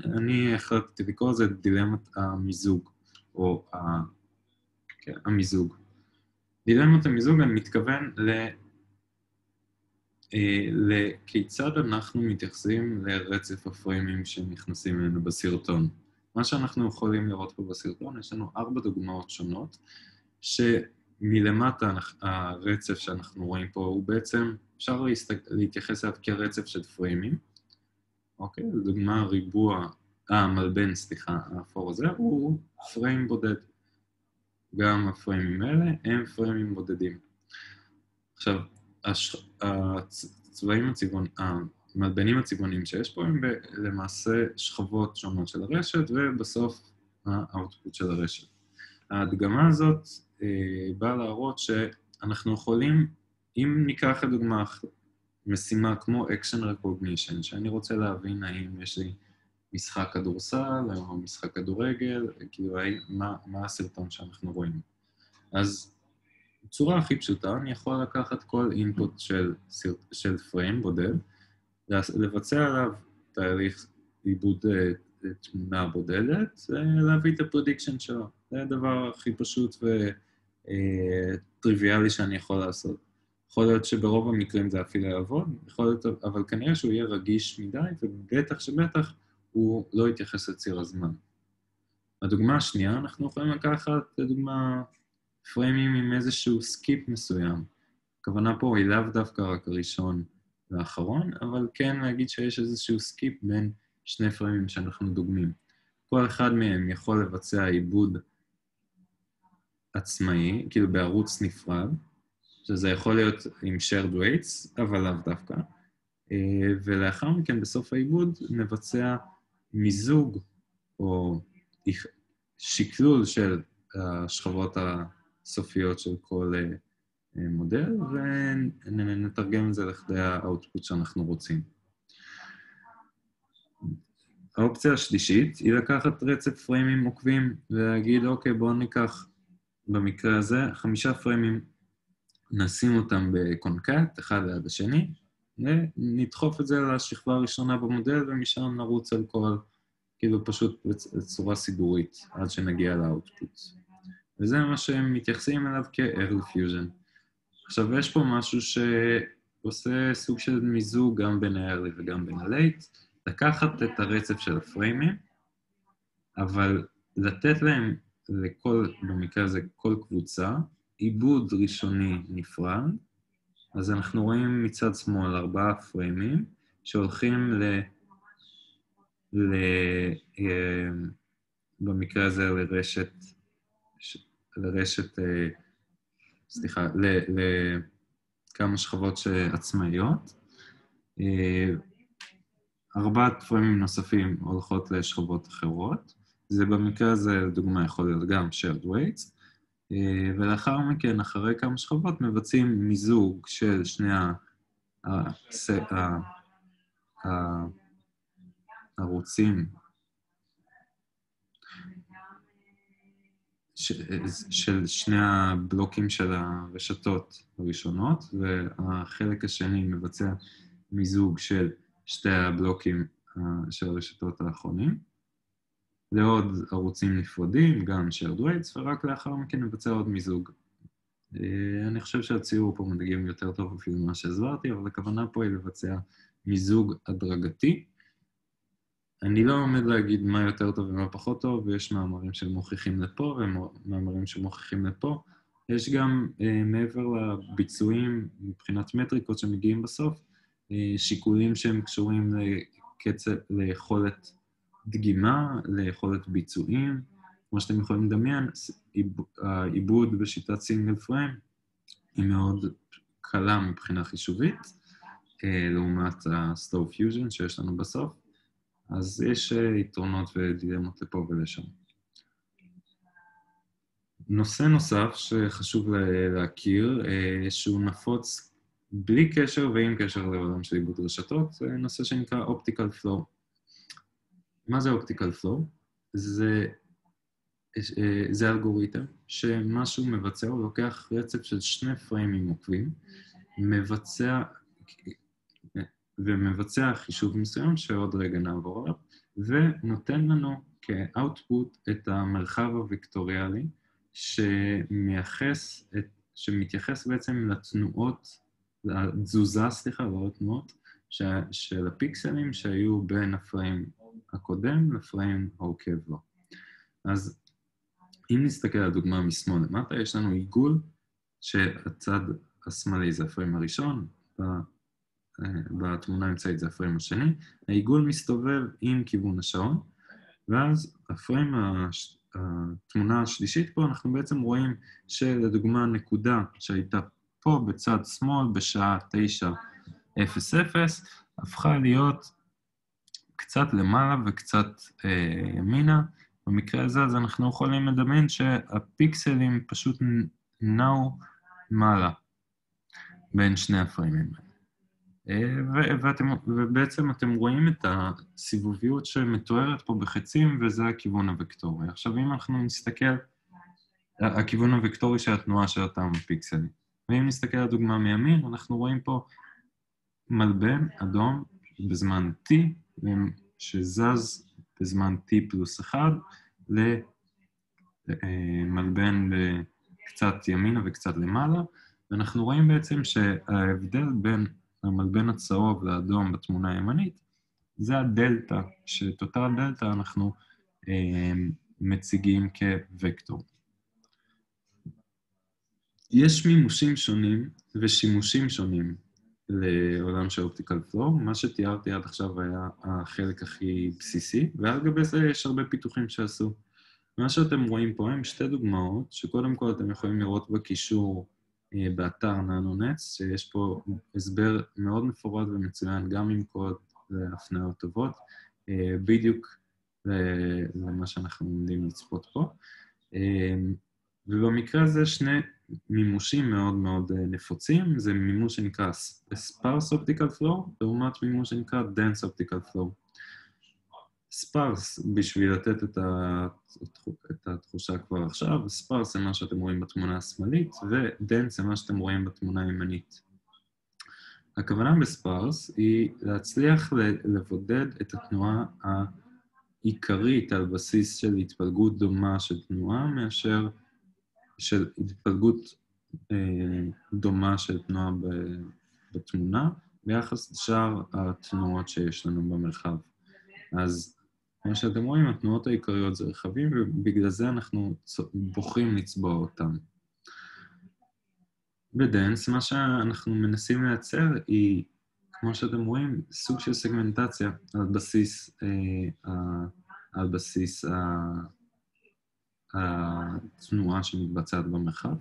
אני החלטתי לקרוא לזה דילמת המיזוג, או ה... כן, המיזוג. דילמת המיזוג, אני מתכוון ל... אה, לכיצד אנחנו מתייחסים לרצף הפריימים שנכנסים אלינו בסרטון. מה שאנחנו יכולים לראות פה בסרטון, יש לנו ארבע דוגמאות שונות, שמלמטה הרצף שאנחנו רואים פה הוא בעצם, אפשר להסתק... להתייחס אליו כרצף של פריימים, אוקיי? לדוגמה ריבוע, אה, מלבן, סליחה, האפור הזה, הוא פריים בודד. גם הפריימים האלה הם פריימים בודדים. עכשיו, הצבעים הצבעון... המלבנים הצבעוניים שיש פה הם. למעשה שכבות שונות של הרשת, ובסוף האוטפוט של הרשת. ההדגמה הזאת אה, באה להראות שאנחנו יכולים, אם ניקח לדוגמה משימה כמו action recognition, שאני רוצה להבין האם יש לי משחק כדורסל או משחק כדורגל, כאילו מה, מה הסרטון שאנחנו רואים. אז בצורה הכי פשוטה, אני יכול לקחת כל אינפוט של, של פריים בודד, לבצע עליו תהליך עיבוד אה, תמונה בודדת, ולהביא את ה-prediction שלו. זה הדבר הכי פשוט וטריוויאלי אה, שאני יכול לעשות. יכול להיות שברוב המקרים זה אפילו יעבוד, יכול להיות, אבל כנראה שהוא יהיה רגיש מדי, ובטח שבטח הוא לא יתייחס לציר הזמן. הדוגמה השנייה, אנחנו יכולים לקחת, לדוגמה, פריימים עם איזשהו skip מסוים. הכוונה פה היא לאו דווקא רק הראשון והאחרון, אבל כן להגיד שיש איזשהו skip בין שני פריימים שאנחנו דוגמים. כל אחד מהם יכול לבצע עיבוד עצמאי, כאילו בערוץ נפרד, שזה יכול להיות עם shared weights, אבל לאו דווקא. אה, ולאחר מכן, בסוף העיבוד, נבצע מיזוג או שקלול של השכבות הסופיות של כל אה, מודל, ונתרגם את זה לכדי האוטפוט שאנחנו רוצים. האופציה השלישית היא לקחת רצף פריימים עוקבים ולהגיד, אוקיי, בואו ניקח במקרה הזה חמישה פריימים נשים אותם בקונקט, אחד ליד השני, ונדחוף את זה לשכבה הראשונה במודל, ומשם נרוץ על כל, כאילו פשוט בצורה סידורית, עד שנגיע לאוטפוט. וזה מה שהם מתייחסים אליו כ-early fusion. עכשיו, יש פה משהו שעושה סוג של מיזוג גם בין ה-early וגם בין ה-late, לקחת את הרצף של הפריימים, אבל לתת להם לכל, במקרה הזה, כל קבוצה, עיבוד ראשוני נפרד, אז אנחנו רואים מצד שמאל ארבעה פריימים שהולכים ל... ל... אה, במקרה הזה לרשת, לרשת אה, סליחה, לכמה שכבות עצמאיות. ארבעת פרמים נוספים הולכות לשכבות אחרות. זה במקרה הזה, לדוגמה, יכול להיות גם shared weights, ולאחר מכן, אחרי כמה שכבות, מבצעים מיזוג של שני הערוצים של שני הבלוקים של הרשתות הראשונות, והחלק השני מבצע מיזוג של שתי הבלוקים של הרשתות האחרונים, לעוד ערוצים נפרדים, גם shared weights, ורק לאחר מכן נבצע עוד מיזוג. אני חושב שהציור פה מדגים יותר טוב אפילו ממה שהסברתי, אבל הכוונה פה היא לבצע מיזוג הדרגתי. אני לא עומד להגיד מה יותר טוב ומה פחות טוב, ויש מאמרים שמוכיחים לפה ומאמרים שמוכיחים לפה. יש גם, מעבר לביצועים מבחינת מטריקות שמגיעים בסוף, שיקולים שהם קשורים לקצב, ליכולת דגימה, ליכולת ביצועים. כמו שאתם יכולים לדמיין, העיבוד בשיטת סינגל פריים היא מאוד קלה מבחינה חישובית, לעומת ה-slow fusion שיש לנו בסוף, אז יש יתרונות ודילמות לפה ולשם. נושא נוסף שחשוב להכיר, שהוא נפוץ בלי קשר ועם קשר לעולם של עיבוד רשתות, זה נושא שנקרא Optical Flow. מה זה Optical Flow? זה, זה אלגוריתם שמה שהוא מבצע, הוא לוקח רצף של שני פריימים עוקבים, מבצע, ומבצע חישוב מסוים שעוד רגע נעבור עליו, ונותן לנו כאוטפוט את המרחב הוויקטוריאלי שמייחס, שמתייחס בעצם לתנועות לתזוזה, סליחה, לא לתנועות, של הפיקסלים שהיו בין הפריים הקודם לפריים העוקב לו. אז אם נסתכל על דוגמה משמאל למטה, יש לנו עיגול שהצד השמאלי זה הפריים הראשון, בתמונה האמצעית זה הפריים השני, העיגול מסתובב עם כיוון השעון, ואז הפריים, התמונה השלישית פה, אנחנו בעצם רואים שלדוגמה נקודה שהייתה פה בצד שמאל בשעה 9:00 הפכה להיות קצת למעלה וקצת אה, ימינה. במקרה הזה אז אנחנו יכולים לדמיין שהפיקסלים פשוט נעו מעלה בין שני הפריימים האלה. ואתם, ובעצם אתם רואים את הסיבוביות שמתוארת פה בחצים, וזה הכיוון הוקטורי. עכשיו, אם אנחנו נסתכל, הכיוון הוקטורי של התנועה של אותם פיקסלים. ואם נסתכל על דוגמה מימין, אנחנו רואים פה מלבן אדום בזמן t, שזז בזמן t פלוס 1, למלבן קצת ימינה וקצת למעלה, ואנחנו רואים בעצם שההבדל בין המלבן הצהוב לאדום בתמונה הימנית, זה הדלתא, שאת אותה הדלתא אנחנו אה, מציגים כווקטור. יש מימושים שונים ושימושים שונים לעולם של אופטיקל פלואו. מה שתיארתי עד עכשיו היה החלק הכי בסיסי, ועל גבי זה יש הרבה פיתוחים שעשו. מה שאתם רואים פה הם שתי דוגמאות, שקודם כל אתם יכולים לראות בקישור באתר ננו-נטס, שיש פה הסבר מאוד מפורט ומצוין, גם עם קוד להפניות טובות, אה, בדיוק למה שאנחנו עומדים לצפות פה. אה, ובמקרה הזה שני מימושים מאוד מאוד אה, נפוצים, זה מימוש שנקרא sparse optical flow, לעומת מימוש שנקרא dense optical flow. Sparse, בשביל לתת את, ה... את התחושה כבר עכשיו, sparse זה מה שאתם רואים בתמונה השמאלית, ו-dense זה מה שאתם רואים בתמונה הימנית. הכוונה בספארס היא להצליח לבודד את התנועה העיקרית על בסיס של התפלגות דומה של תנועה, מאשר של התפלגות אה, דומה של תנועה בתמונה ביחס לשאר התנועות שיש לנו במרחב. אז כמו שאתם רואים, התנועות העיקריות זה רכבים, ובגלל זה אנחנו בוחרים לצבוע אותם. בדנס, מה שאנחנו מנסים לייצר היא, כמו שאתם רואים, סוג של סגמנטציה על בסיס, אה, על בסיס התנועה שמתבצעת במרחב.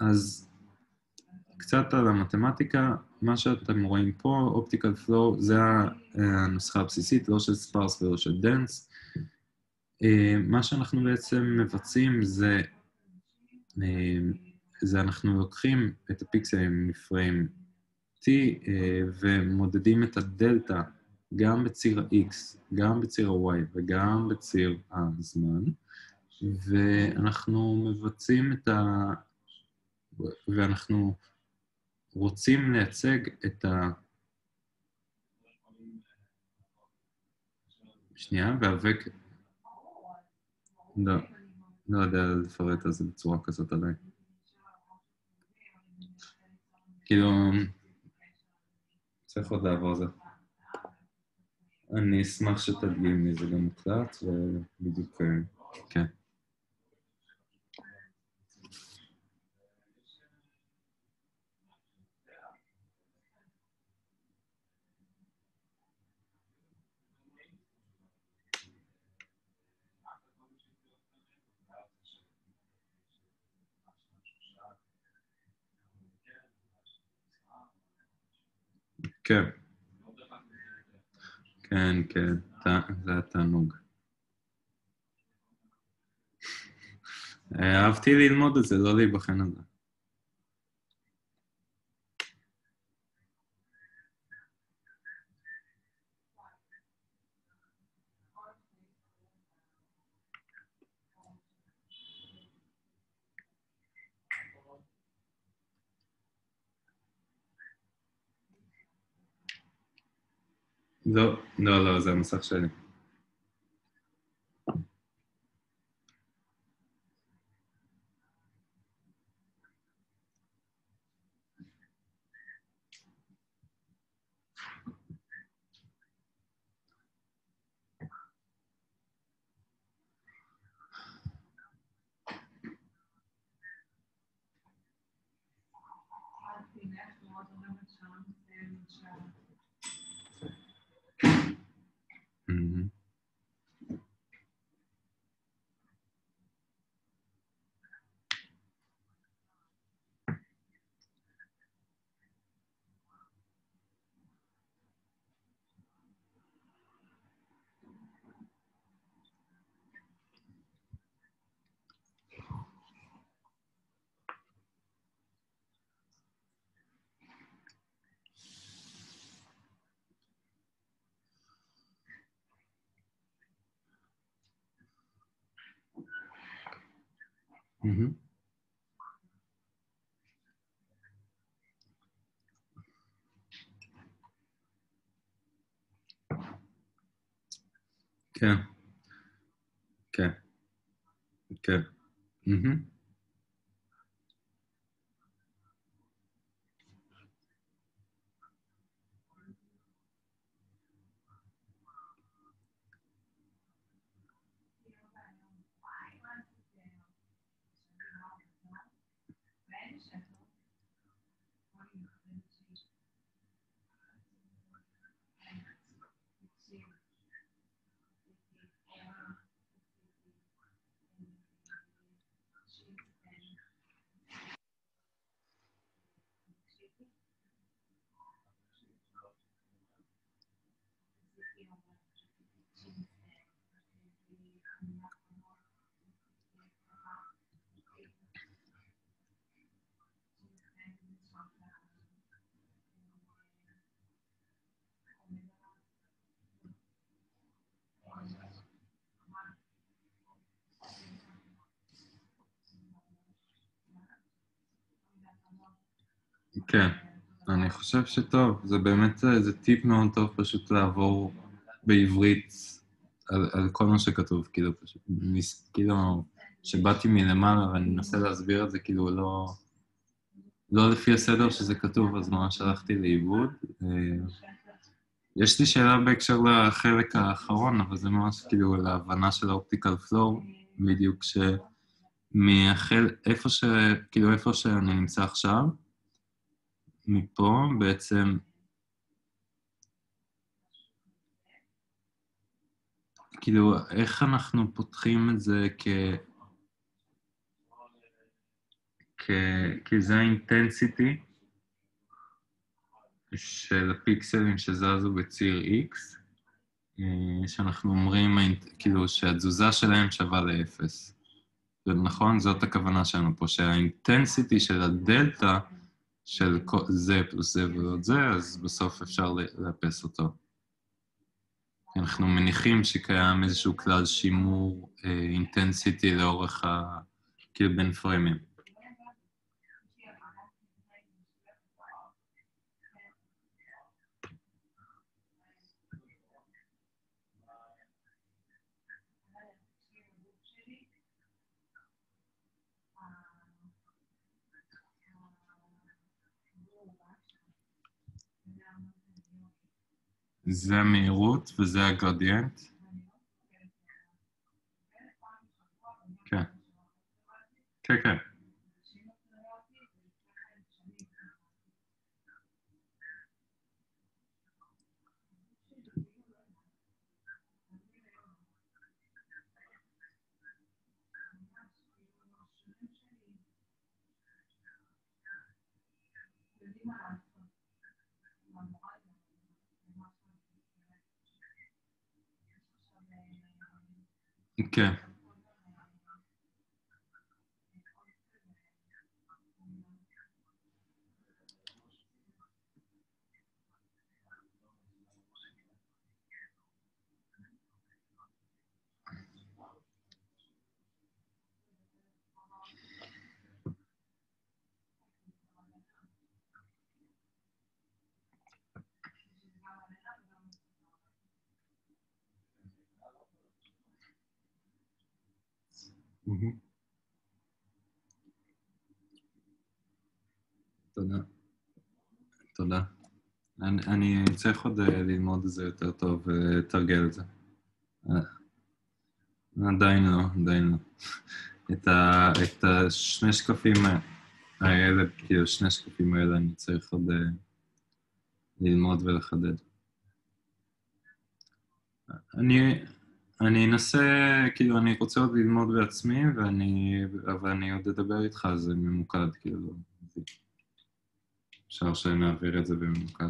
אז קצת על המתמטיקה, מה שאתם רואים פה, optical flow, זה הנוסחה הבסיסית, לא של sparse ולא של dense. מה שאנחנו בעצם מבצעים זה, זה אנחנו לוקחים את הפיקסלים מפריים t ומודדים את הדלתא גם בציר ה-x, גם בציר ה-y וגם בציר הזמן, ואנחנו מבצעים את ה... ואנחנו רוצים לייצג את ה... שנייה, והווקטור... לא, לא יודע לפרט על זה בצורה כזאת עליי. כאילו, צריך עוד לעבור זה. אני אשמח שתדגים לי, זה גם מוקלט, ובדיוק, כן. כן. כן, כן, זה התענוג. אהבתי ללמוד את זה, לא להיבחן על זה. לא, לא, לא, זה המסך שלי. Mm-hmm. Mhm. כן. כן. כן. מהמם. כן, אני חושב שטוב, זה באמת, זה טיפ מאוד טוב פשוט לעבור בעברית על, על כל מה שכתוב, כאילו, פשוט, כאילו, שבאתי מלמעלה ואני מנסה להסביר את זה, כאילו, לא, לא לפי הסדר שזה כתוב, אז ממש הלכתי לאיבוד. יש לי שאלה בהקשר לחלק האחרון, אבל זה ממש כאילו להבנה של האופטיקל פלואו, בדיוק שמייחל, איפה ש... כאילו איפה שאני נמצא עכשיו, מפה בעצם כאילו, איך אנחנו פותחים את זה כ... כ- זה האינטנסיטי של הפיקסלים שזזו בציר X, אה, שאנחנו אומרים, כאילו, שהתזוזה שלהם שווה לאפס. נכון? זאת הכוונה שלנו פה, שהאינטנסיטי של הדלתא של זה פלוס זה ועוד זה, אז בסוף אפשר לאפס אותו. אנחנו מניחים שקיים איזשהו כלל שימור אינטנסיטי לאורך ה... כאילו בין פריימים. זה המהירות וזה הגרדיאנט. כן. כן, כן. כן. מהמם. תודה. תודה. אני, אני צריך עוד אה, ללמוד את זה יותר טוב ולתרגל את זה. אה, עדיין לא, עדיין לא. את, ה, את השני שקפים האלה, כאילו שני שקפים האלה אני צריך עוד אה, ללמוד ולחדד. אני, אני אנסה, כאילו, אני רוצה עוד ללמוד בעצמי, ואני, אבל אני עוד אדבר איתך על זה ממוקד, כאילו. אפשר שנעביר את זה בממוקד.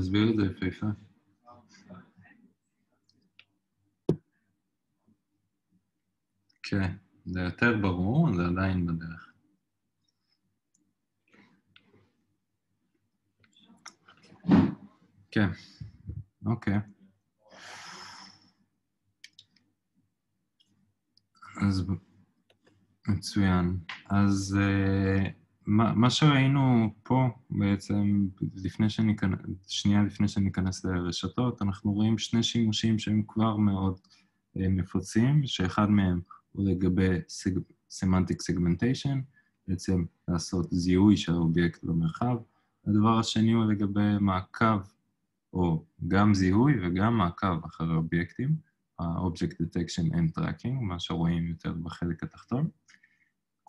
מסביר את זה יפהפה. כן, זה יותר ברור, זה עדיין בדרך. כן, אוקיי. אז מצוין. אז uh, מה, שראינו פה בעצם, לפני שניכנס, שנייה לפני שניכנס לרשתות, אנחנו רואים שני שימושים שהם כבר מאוד uh, נפוצים, שאחד מהם הוא לגבי semantic segmentation, בעצם לעשות זיהוי של אובייקט במרחב. הדבר השני הוא לגבי מעקב, או גם זיהוי וגם מעקב אחרי אובייקטים, ה-Object Detection and Tracking, מה שרואים יותר בחלק התחתון.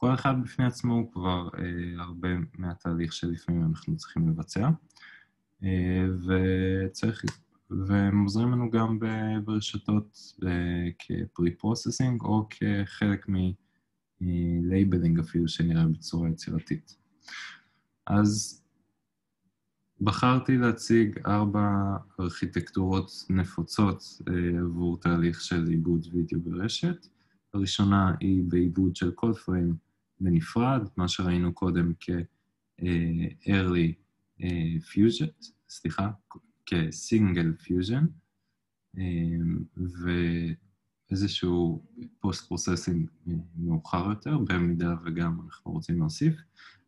כל אחד בפני עצמו הוא כבר אה, הרבה מהתהליך שלפעמים אנחנו צריכים לבצע, אה, וצריך, והם עוזרים לנו גם ברשתות אה, כ-pre-processing או כחלק מ-labeling אפילו שנראה בצורה יצירתית. אז בחרתי להציג ארבע ארכיטקטורות נפוצות אה, עבור תהליך של עיבוד וידאו ברשת. הראשונה היא בעיבוד של כל פריים בנפרד, מה שראינו קודם כ-early אה, fusion, סליחה, כ-single fusion, אה, ואיזשהו post-processing מאוחר יותר, במידה וגם אנחנו רוצים להוסיף.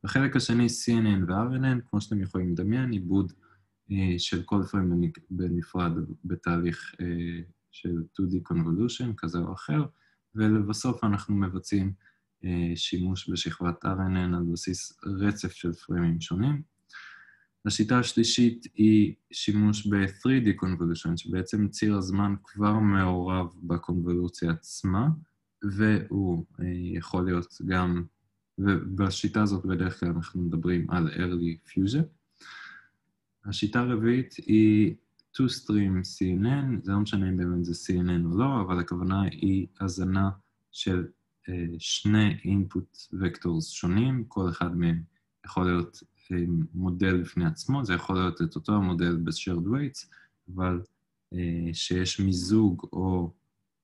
בחלק השני CNN ו-RNN, כמו שאתם יכולים לדמיין, עיבוד אה, של כל פריים בנפרד בתהליך אה, של 2D convolution כזה או אחר, ולבסוף אנחנו מבצעים אה, שימוש בשכבת RNN על בסיס רצף של פריימים שונים. השיטה השלישית היא שימוש ב-3D convolution, שבעצם ציר הזמן כבר מעורב בקונבולוציה עצמה, והוא יכול להיות גם ובשיטה הזאת בדרך כלל אנחנו מדברים על early fusion. השיטה הרביעית היא two-stream CNN, זה לא משנה אם באמת זה CNN או לא, אבל הכוונה היא הזנה של שני input vectors שונים, כל אחד מהם יכול להיות uh, מודל בפני עצמו, זה יכול להיות את אותו המודל ב-shared weights, אבל uh, שיש מיזוג או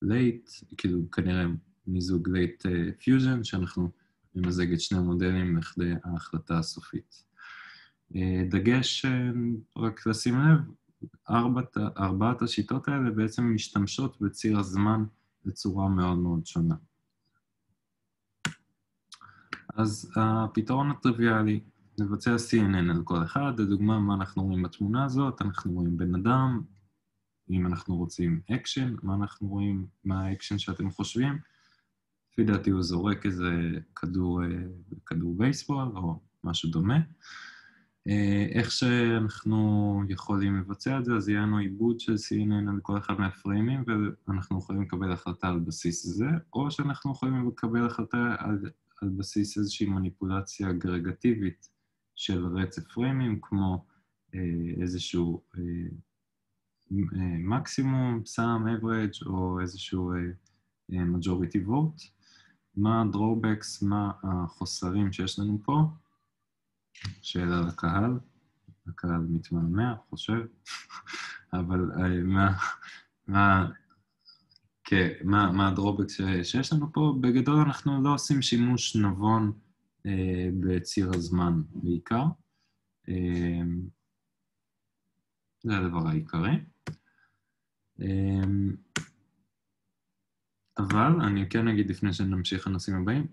late, כאילו כנראה מיזוג late fusion, שאנחנו למזג את שני המודלים לכדי ההחלטה הסופית. אה, דגש, אה, רק לשים לב, ארבעת, ארבעת השיטות האלה בעצם משתמשות בציר הזמן בצורה מאוד מאוד שונה. אז הפתרון הטריוויאלי, נבצע CNN על כל אחד, לדוגמה, מה אנחנו רואים בתמונה הזאת? אנחנו רואים בן אדם, אם אנחנו רוצים אקשן, מה אנחנו רואים, מה ה-action שאתם חושבים? לפי דעתי הוא זורק איזה כדור, אה, כדור בייסבול או משהו דומה. אה, איך שאנחנו יכולים לבצע את זה, אז יהיה לנו עיבוד של CNN על כל אחד מהפריימים, ואנחנו יכולים לקבל החלטה על בסיס זה, או שאנחנו יכולים לקבל החלטה על, על בסיס איזושהי מניפולציה אגרגטיבית של רצף פריימים, כמו אה, איזשהו אה, אה, מקסימום, סאם, אברג' או איזשהו majority vote. מה ה-drawbacks, מה החוסרים שיש לנו פה? שאלה לקהל, הקהל מתמהמה, חושב, [laughs] אבל מה, מה, כן, מה, הדרובקס שיש לנו פה? בגדול אנחנו לא עושים שימוש נבון אה, בציר הזמן בעיקר. אה, זה הדבר העיקרי. אה, אבל אני כן אגיד לפני שנמשיך לנושאים הבאים,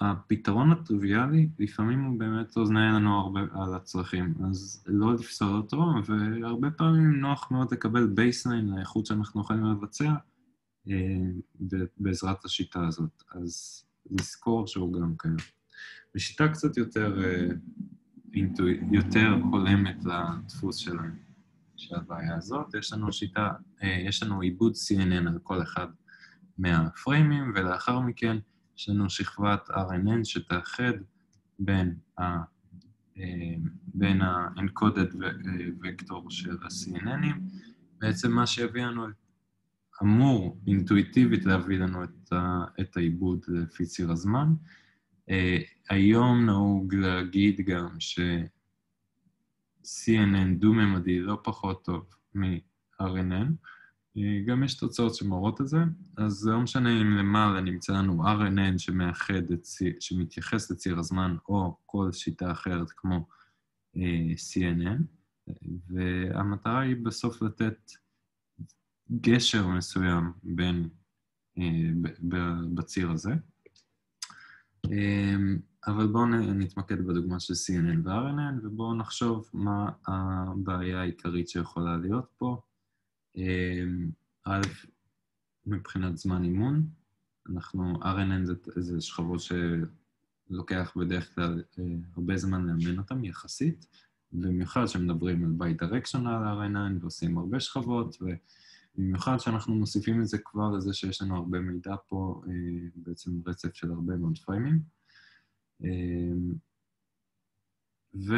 הפתרון הטריוויאלי לפעמים הוא באמת עונה לנו הרבה על הצרכים, אז לא לפסול אותו, והרבה פעמים נוח מאוד לקבל baseline לאיכות שאנחנו יכולים לבצע אה, בעזרת השיטה הזאת, אז לזכור שהוא גם קיים. בשיטה קצת יותר, אה, יותר הולמת לדפוס שלנו. של הבעיה הזאת. יש לנו שיטה, אה, יש לנו עיבוד CNN על כל אחד מהפריימים, ולאחר מכן יש לנו שכבת RNN שתאחד בין ה... אה, בין ה-encoded וקטור של ה-CNNים. בעצם מה שהביא לנו, אמור אינטואיטיבית להביא לנו את, ה, את העיבוד לפי ציר הזמן. Uh, היום נהוג להגיד גם ש... CNN דו-ממדי לא פחות טוב מ-RNN, אה, גם יש תוצאות שמראות את זה, אז לא משנה אם למעלה נמצא לנו RNN שמאחד, את, שמתייחס לציר הזמן, או כל שיטה אחרת כמו אה, CNN, והמטרה היא בסוף לתת גשר מסוים בין, אה, בציר הזה. אבל בואו נתמקד בדוגמה של CNN ו-RNN, ובואו נחשוב מה הבעיה העיקרית שיכולה להיות פה. אמ, א', מבחינת זמן אימון, אנחנו, RNN זה, זה שכבות שלוקח בדרך כלל אה, הרבה זמן לאמן אותן יחסית, במיוחד כשמדברים על directional RNN ועושים הרבה שכבות, ובמיוחד שאנחנו מוסיפים את זה כבר לזה שיש לנו הרבה מידע פה, אה, בעצם רצף של הרבה מאוד פריימים. אמ, ו...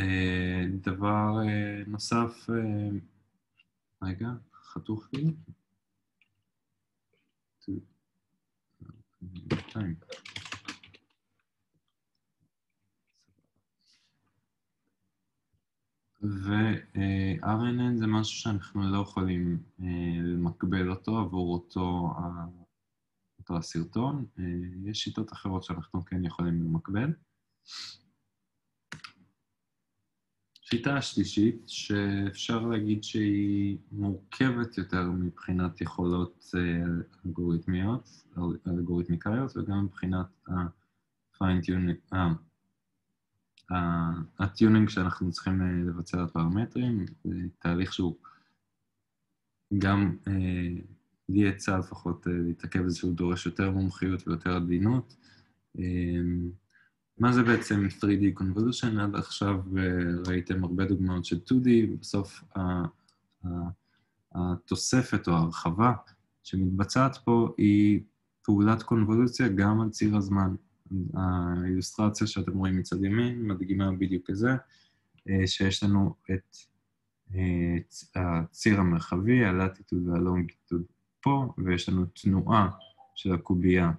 אה, דבר אה, נוסף, אה, רגע, חתוך לי. ו-RNN זה משהו שאנחנו לא יכולים למקבל אותו עבור אותו, אותו הסרטון. יש שיטות אחרות שאנחנו כן יכולים למקבל. השיטה השלישית, שאפשר להגיד שהיא מורכבת יותר מבחינת יכולות אה, אלגוריתמיות, אלגוריתמיקאיות, וגם מבחינת ה-fine-tuning, הטיונינג שאנחנו צריכים אה, לבצע לפרמטרים, זה תהליך שהוא גם אה, לי יצא לפחות להתעכב שהוא דורש יותר מומחיות ויותר עדינות. מה זה בעצם 3D Convolution? עד עכשיו אה, ראיתם הרבה דוגמאות של 2D, ובסוף התוספת או ההרחבה שמתבצעת פה היא פעולת קונבולוציה גם על ציר הזמן. האילוסטרציה שאתם רואים מצד ימין מדגימה בדיוק את זה, אה, שיש לנו את אה, הציר המרחבי, הלטיטוד והלונגיטוד פה, ויש לנו תנועה של הקובייה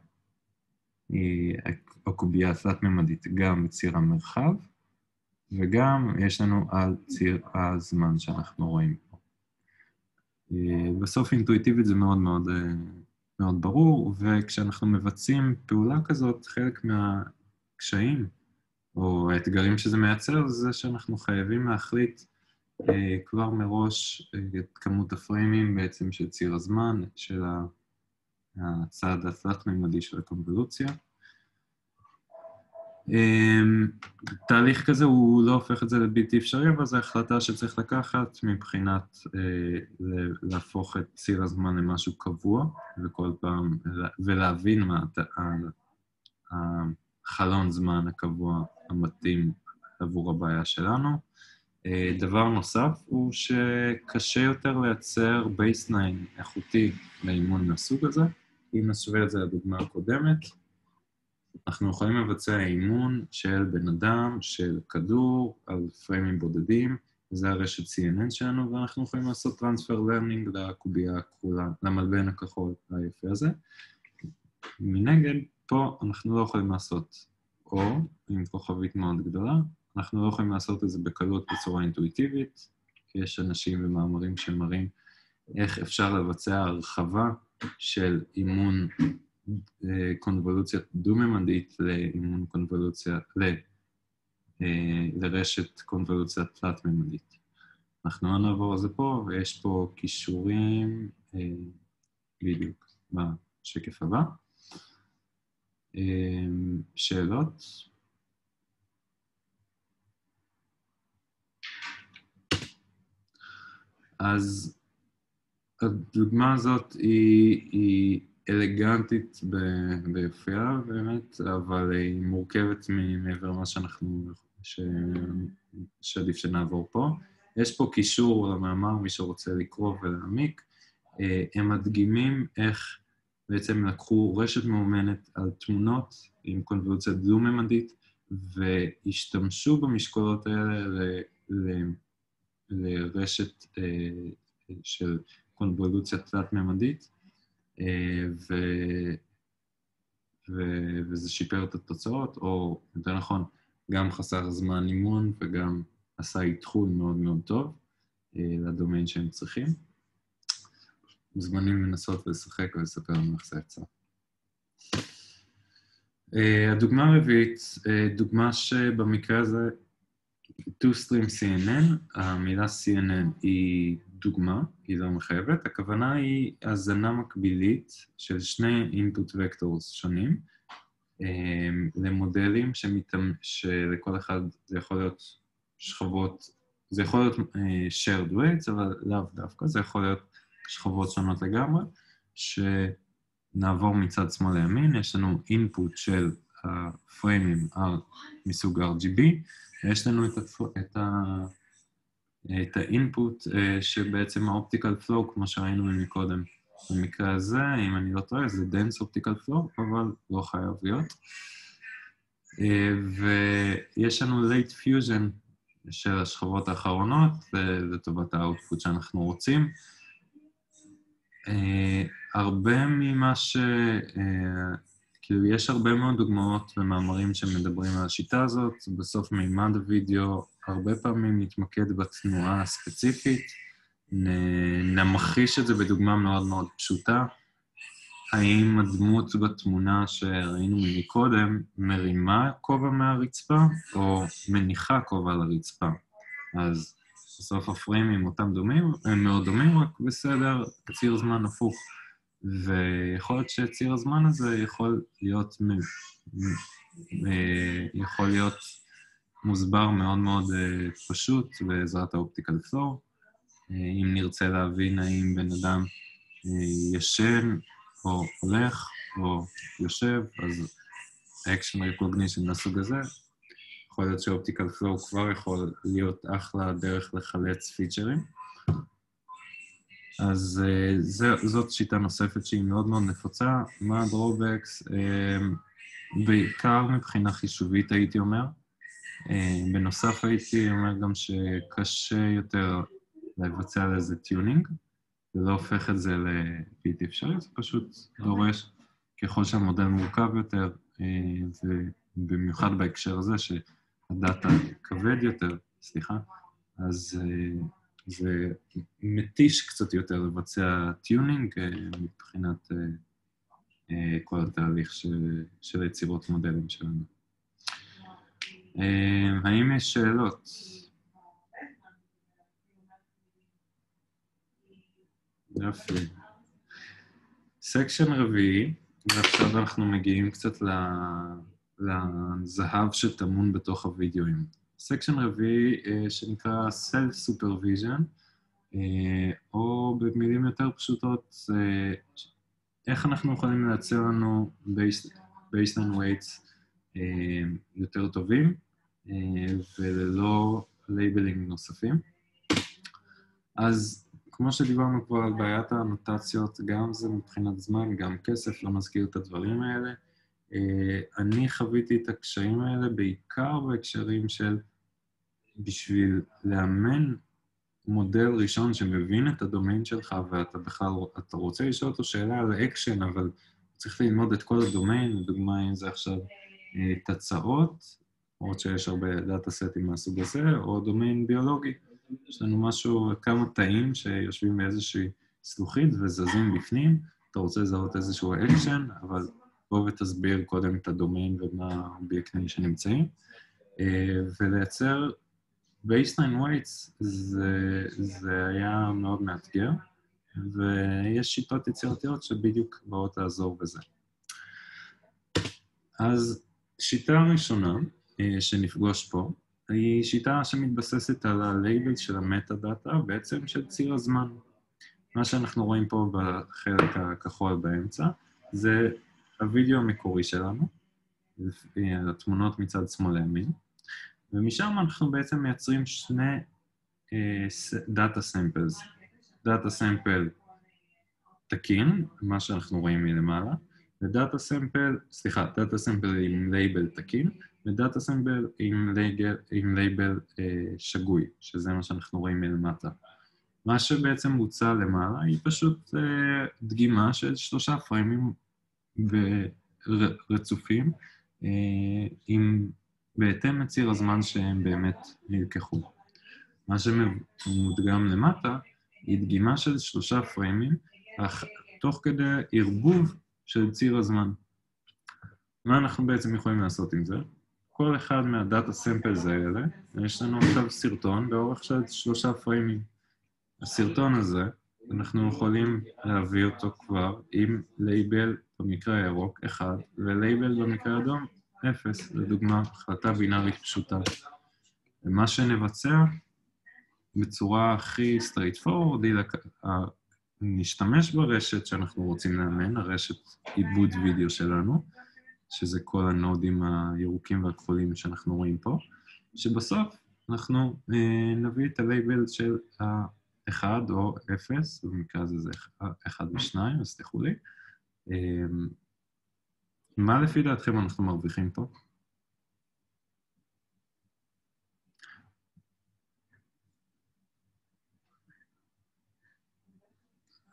הקובייה התלת-ממדית גם בציר המרחב, וגם יש לנו על ציר הזמן שאנחנו רואים פה. אה, בסוף אינטואיטיבית זה מאוד מאוד, אה, מאוד ברור, וכשאנחנו מבצעים פעולה כזאת, חלק מהקשיים או האתגרים שזה מייצר זה שאנחנו חייבים להחליט אה, כבר מראש את כמות הפריימים בעצם של ציר הזמן, של הצד התלת-ממדי של הקונבולוציה. אמ, תהליך כזה הוא לא הופך את זה לבלתי אפשרי, אבל זו החלטה שצריך לקחת מבחינת אה, להפוך את ציר הזמן למשהו קבוע, וכל פעם, ולהבין מה החלון זמן הקבוע המתאים עבור הבעיה שלנו. אה, דבר נוסף הוא שקשה יותר לייצר baseline איכותי לאימון מהסוג הזה. אם נשווה את זה לדוגמה הקודמת, אנחנו יכולים לבצע אימון של בן אדם, של כדור, על פריימים בודדים, וזה הרשת CNN שלנו, ואנחנו יכולים לעשות transfer learning לקובייה הכחולה, למלבן הכחול היפה הזה. מנגד, פה אנחנו לא יכולים לעשות או, עם כוכבית מאוד גדולה, אנחנו לא יכולים לעשות את זה בקלות בצורה אינטואיטיבית, כי יש אנשים ומאמרים שמראים איך אפשר לבצע הרחבה של אימון קונבולוציה דו-ממדית לאימון קונבולוציה, ל, אה, לרשת קונבולוציה תלת-ממדית. אנחנו לא נעבור על זה פה, ויש פה כישורים אה, בדיוק בשקף הבא. אה, שאלות? אז הדוגמה הזאת היא, היא אלגנטית ביופייה באמת, אבל היא מורכבת מעבר למה שאנחנו, ש... שעדיף שנעבור פה. יש פה קישור למאמר, מי שרוצה לקרוא ולהעמיק. אה, הם מדגימים איך בעצם לקחו רשת מאומנת על תמונות עם קונבולוציה דו-ממדית, והשתמשו במשקולות האלה ל... ל... לרשת אה, של קונבולוציה תלת-ממדית, אה, ו... ו... וזה שיפר את התוצאות, או יותר נכון, גם חסר זמן אימון וגם עשה איתחול מאוד מאוד טוב. לדומיין שהם צריכים. מוזמנים לנסות ולשחק ולספר לנו איך זה יצא. הדוגמה הרביעית, דוגמה שבמקרה הזה two-stream CNN, המילה CNN היא דוגמה, היא לא מחייבת, הכוונה היא הזנה מקבילית של שני input vectors שונים אמ, למודלים שמתאמ... שלכל אחד זה יכול להיות שכבות, זה יכול להיות אה, shared weights, אבל לאו דווקא, זה יכול להיות שכבות שונות לגמרי, שנעבור מצד שמאל לימין, יש לנו input של הפריימים מסוג RGB, יש לנו את, הפ... את, ה... את ה input אה, שבעצם ה optical flow, כמו שראינו מקודם. במקרה הזה, אם אני לא טועה, זה dense optical flow, אבל לא חייב להיות. אה, ויש לנו late fusion של השכבות האחרונות, לטובת ה output שאנחנו רוצים. אה, הרבה ממה ש... כאילו, יש הרבה מאוד דוגמאות ומאמרים שמדברים על השיטה הזאת, בסוף מימד הוידאו הרבה פעמים מתמקד בתנועה הספציפית, נמחיש את זה בדוגמה מאוד מאוד פשוטה. האם הדמות בתמונה שראינו מקודם מרימה כובע מהרצפה או מניחה כובע על הרצפה? אז בסוף הפריימים אותם דומים, הם מאוד דומים, רק בסדר, ציר זמן הפוך. ויכול להיות שציר הזמן הזה יכול להיות, אה, יכול להיות מוסבר מאוד מאוד אה, פשוט בעזרת ה optical flow. אה, אם נרצה להבין האם בן אדם ישן או הולך או יושב, אז action recognition מהסוג הזה, יכול להיות ש optical flow כבר יכול להיות אחלה דרך לחלץ פיצ'רים. אז זה, זאת שיטה נוספת שהיא מאוד מאוד נפוצה. מה ה drawbacks? בעיקר מבחינה חישובית הייתי אומר. אה, בנוסף הייתי אומר גם שקשה יותר לבצע לזה tuning, זה לא הופך את זה לבלתי אפשרי, זה פשוט דורש, ככל שהמודל מורכב יותר, אה, ובמיוחד בהקשר הזה שהדאטה כבד יותר, סליחה, אז אה, זה מתיש קצת יותר לבצע tuning אה, מבחינת אה, אה, כל התהליך של יצירות מודלים שלנו. האם יש שאלות? יופי. section רביעי, ועכשיו אנחנו מגיעים קצת לזהב שטמון בתוך הווידאוים. section רביעי אה, שנקרא Self-Supervision, אה, או במילים יותר פשוטות, איך אנחנו יכולים לייצר לנו baseline weights יותר טובים וללא labeling נוספים. אז כמו שדיברנו כבר על בעיית האנוטציות, גם זה מבחינת זמן, גם כסף לא מזכיר את הדברים האלה. אה, אני חוויתי את הקשיים האלה בעיקר בהקשרים של בשביל לאמן מודל ראשון שמבין את הדומיין שלך ואתה בכלל, אתה רוצה לשאול אותו שאלה על אקשן, אבל צריך ללמוד את כל הדומיין, לדוגמה אם זה עכשיו אה, תצ"אות, למרות שיש הרבה דאטה סטים מהסוג הזה, או דומיין ביולוגי. יש לנו משהו, כמה תאים שיושבים באיזושהי זכוכית וזזים בפנים, אתה רוצה לזהות איזשהו אקשן, אבל בוא ותסביר קודם את הדומיין ומה האובייקטים שנמצאים, אה, ולייצר baseline weights זה, זה היה מאוד מאתגר, ויש שיטות יצירתיות שבדיוק באות לעזור בזה. אז שיטה ראשונה שנפגוש פה, היא שיטה שמתבססת על הלייבל של המטה-דאטה, בעצם של ציר הזמן. מה שאנחנו רואים פה בחלק הכחול באמצע, זה הווידאו המקורי שלנו, התמונות מצד שמאל לימין. ומשם אנחנו בעצם מייצרים שני data samples. data sample תקין, מה שאנחנו רואים מלמעלה, ו data sample, סליחה, data sample עם לייבל תקין, ו data sample עם, לייגל, עם לייבל אה, שגוי, שזה מה שאנחנו רואים מלמטה. מה שבעצם מוצע למעלה היא פשוט אה, דגימה של שלושה פריימים רצופים אה, עם בהתאם לציר הזמן שהם באמת נלקחו. מה שמודגם למטה היא דגימה של שלושה פריימים, אך תוך כדי ערבוב של ציר הזמן. מה אנחנו בעצם יכולים לעשות עם זה? כל אחד מה data samples האלה, יש לנו עכשיו סרטון באורך של שלושה פריימים. הסרטון הזה, אנחנו יכולים להביא אותו כבר עם לייבל במקרה הירוק 1 ולייבל במקרה האדום 0, לדוגמה, החלטה בינארית פשוטה. ומה שנבצע בצורה הכי straight forward נשתמש ברשת שאנחנו רוצים לאמן, הרשת עיבוד וידאו שלנו, שזה כל הנודים הירוקים והכחולים שאנחנו רואים פה, שבסוף אנחנו אה, נביא את הלייבל של ה-1 או 0, במקרה הזה זה 1 ו-2, אז תלכו לי. אה, מה לפי דעתכם אנחנו מרוויחים פה?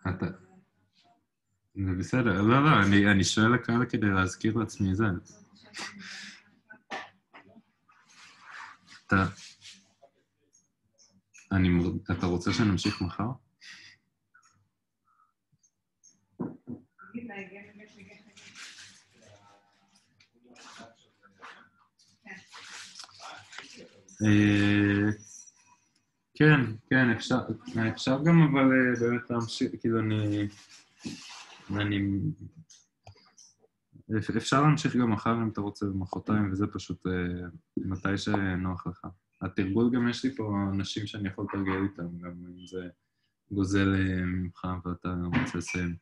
אתה... זה בסדר, לא, לא, אני, אני שואל לקהל כדי להזכיר לעצמי זה. אתה... אני... אתה רוצה שנמשיך מחר? אה, כן, כן, אפשר, אפשר גם אבל אה, באמת להמשיך, כאילו אני... אני... אפשר להמשיך גם מחר אם אתה רוצה ומחרתיים, וזה פשוט אה, מתי שנוח לך. התרגול גם יש לי פה אנשים שאני יכול לתרגל איתם, גם אם זה גוזל אה, ממך ואתה רוצה לסיים.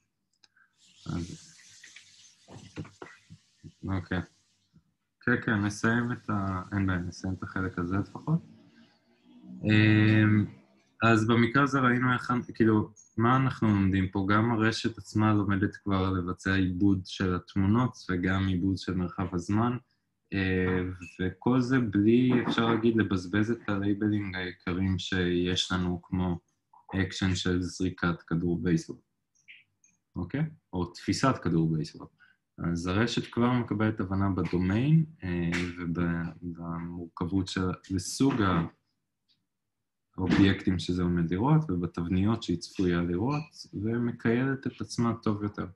אז... אוקיי. כן, כן, נסיים את ה... אין בעיה, נסיים את החלק הזה לפחות. אמ, אז במקרה הזה ראינו איך, כאילו, מה אנחנו לומדים פה? גם הרשת עצמה לומדת כבר לבצע עיבוד של התמונות וגם עיבוד של מרחב הזמן, אה, וכל זה בלי, אפשר להגיד, לבזבז את ה labeling היקרים שיש לנו, כמו אקשן של זריקת כדור בייסבול, אוקיי? או תפיסת כדור בייסבול. אז הרשת כבר מקבלת הבנה בדומיין אה, ובמורכבות של... לסוג האובייקטים שזה עומד לראות ובתבניות שהיא צפויה לראות ומקיילת את עצמה טוב יותר.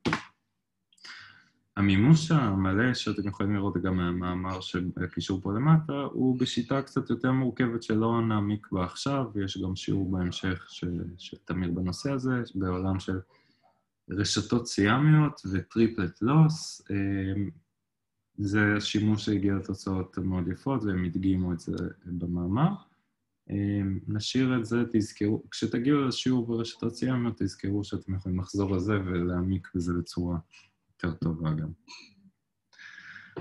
המימוש המלא שאתם יכולים לראות גם מהמאמר של הקישור פה למטה הוא בשיטה קצת יותר מורכבת שלא נעמיק בה עכשיו, ויש גם שיעור בהמשך של, של תמיר בנושא הזה, בעולם של רשתות סיאמיות וטריפלט לוס. אה, זה שימוש שהגיע לתוצאות מאוד יפות והם הדגימו את זה במאמר. אמ, נשאיר את זה, תזכרו, כשתגיעו לשיעור ברשתות סיאמיות, תזכרו שאתם יכולים לחזור לזה ולהעמיק בזה בצורה יותר טובה גם.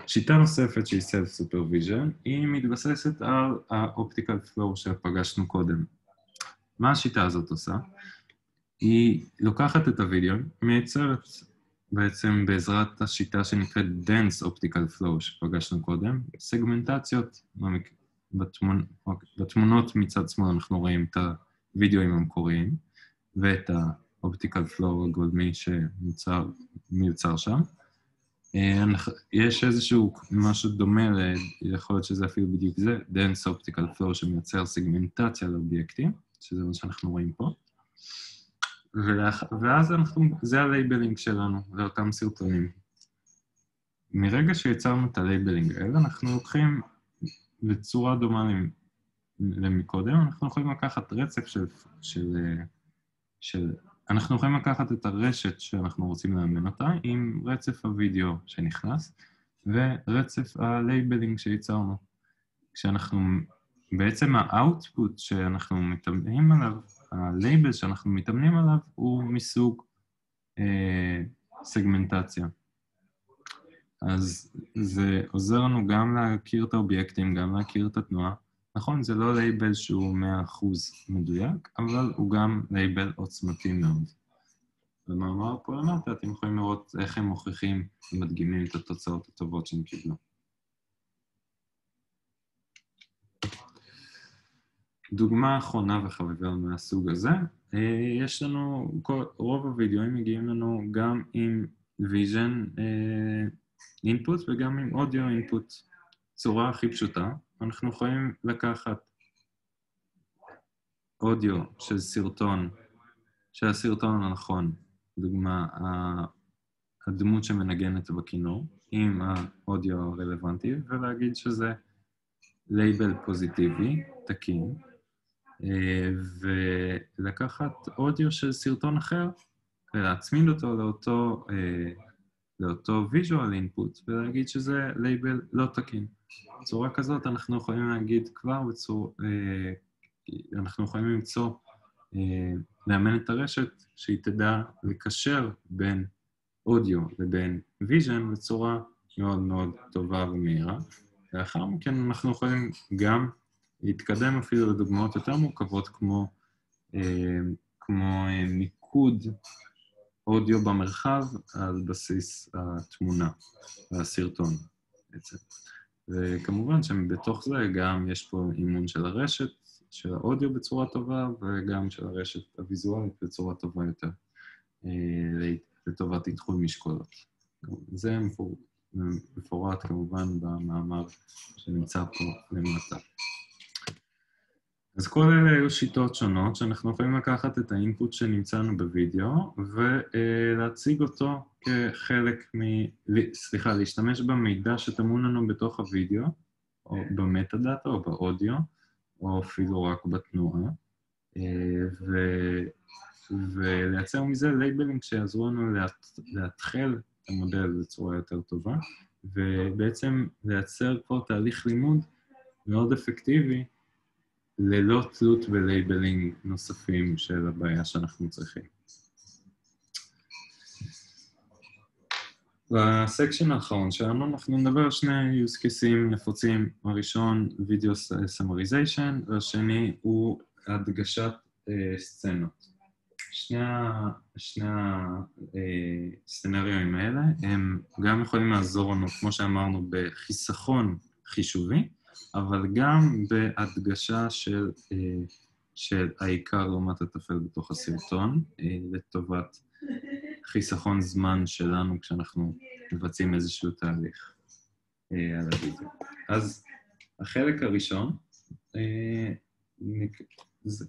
שיטה נוספת שהיא Self Supervision, היא מתבססת על ה-Optical Flow שפגשנו קודם. מה השיטה הזאת עושה? היא לוקחת את הוידאו, מייצרת בעצם בעזרת השיטה שנקראת Dense Optical Flow שפגשנו קודם, סגמנטציות בתמונ... בתמונות מצד שמאל אנחנו רואים את הוידאוים המקוריים ואת ה optical flow הגולמי שמיוצר שם. אה, יש איזשהו משהו דומה, יכול להיות שזה אפילו בדיוק זה, dense optical flow שמייצר סגמנטציה לאובייקטים, שזה מה שאנחנו רואים פה. ולאח... ואז אנחנו, זה ה labeling שלנו, לאותם סרטונים. מרגע שיצרנו את ה labeling האלה, אנחנו לוקחים בצורה דומה למקודם, אנחנו יכולים לקחת רצף של, של, של... אנחנו יכולים לקחת את הרשת שאנחנו רוצים לאמן אותה עם רצף הוידאו שנכנס ורצף ה labeling שייצרנו. כשאנחנו... בעצם ה output שאנחנו מתאמנים עליו, הלייבל שאנחנו מתאמנים עליו הוא מסוג אה, סגמנטציה. אז זה עוזר לנו גם להכיר את האובייקטים, גם להכיר את התנועה. נכון, זה לא לייבל שהוא 100% מדויק, אבל הוא גם לייבל עוצמתי מאוד. במאמר פה למטה אתם יכולים לראות איך הם מוכיחים ומדגימים את התוצאות הטובות שהם קיבלו. דוגמה אחרונה וחביבה מהסוג הזה, אה, יש לנו, רוב הווידאוים מגיעים לנו גם עם vision input וגם עם אודיו input. צורה הכי פשוטה, אנחנו יכולים לקחת אודיו של סרטון, של הסרטון הנכון, לדוגמה, הדמות שמנגנת בכינור, עם האודיו הרלוונטי, ולהגיד שזה לייבל פוזיטיבי, תקין, אה, ולקחת אודיו של סרטון אחר ולהצמיד אותו לאותו, אה, לאותו visual input ולהגיד שזה לייבל לא תקין. בצורה כזאת אנחנו יכולים להגיד כבר בצורה, אה, אנחנו יכולים למצוא, לאמן את הרשת שהיא תדע לקשר בין אודיו לבין vision בצורה מאוד מאוד טובה ומהירה. לאחר מכן אנחנו יכולים גם להתקדם אפילו לדוגמאות יותר מורכבות כמו, אה, כמו אה, מיקוד אודיו במרחב על בסיס התמונה והסרטון בעצם. וכמובן שבתוך זה גם יש פה אימון של הרשת, של האודיו בצורה טובה, וגם של הרשת הוויזואלית בצורה טובה יותר, אה, לטובת איתחול משקולות. זה מפורט כמובן במאמר שנמצא פה למטה. אז כל אלה היו שיטות שונות שאנחנו יכולים לקחת את האינפוט שנמצאנו בווידאו ולהציג אותו כחלק מ... סליחה, להשתמש במידע שטמון לנו בתוך הווידאו, או ב metadata או באודיו, או אפילו רק בתנועה, ו... ולייצר מזה labeling שיעזרו לנו להתחיל את המודל בצורה יותר טובה, ובעצם לייצר כבר תהליך לימוד מאוד אפקטיבי ללא תלות ב labeling נוספים של הבעיה שאנחנו צריכים. בסקשן האחרון שלנו אנחנו נדבר על שני use cases נפוצים, הראשון video summarization והשני הוא הדגשת uh, סצנות. שני, שני הסצנריונים האלה הם גם יכולים לעזור לנו, כמו שאמרנו, בחיסכון חישובי, אבל גם בהדגשה של, אה, של העיקר לעומת הטפל בתוך הסרטון, אה, לטובת חיסכון זמן שלנו כשאנחנו מבצעים איזשהו תהליך אה, על הווידאו. אז החלק הראשון,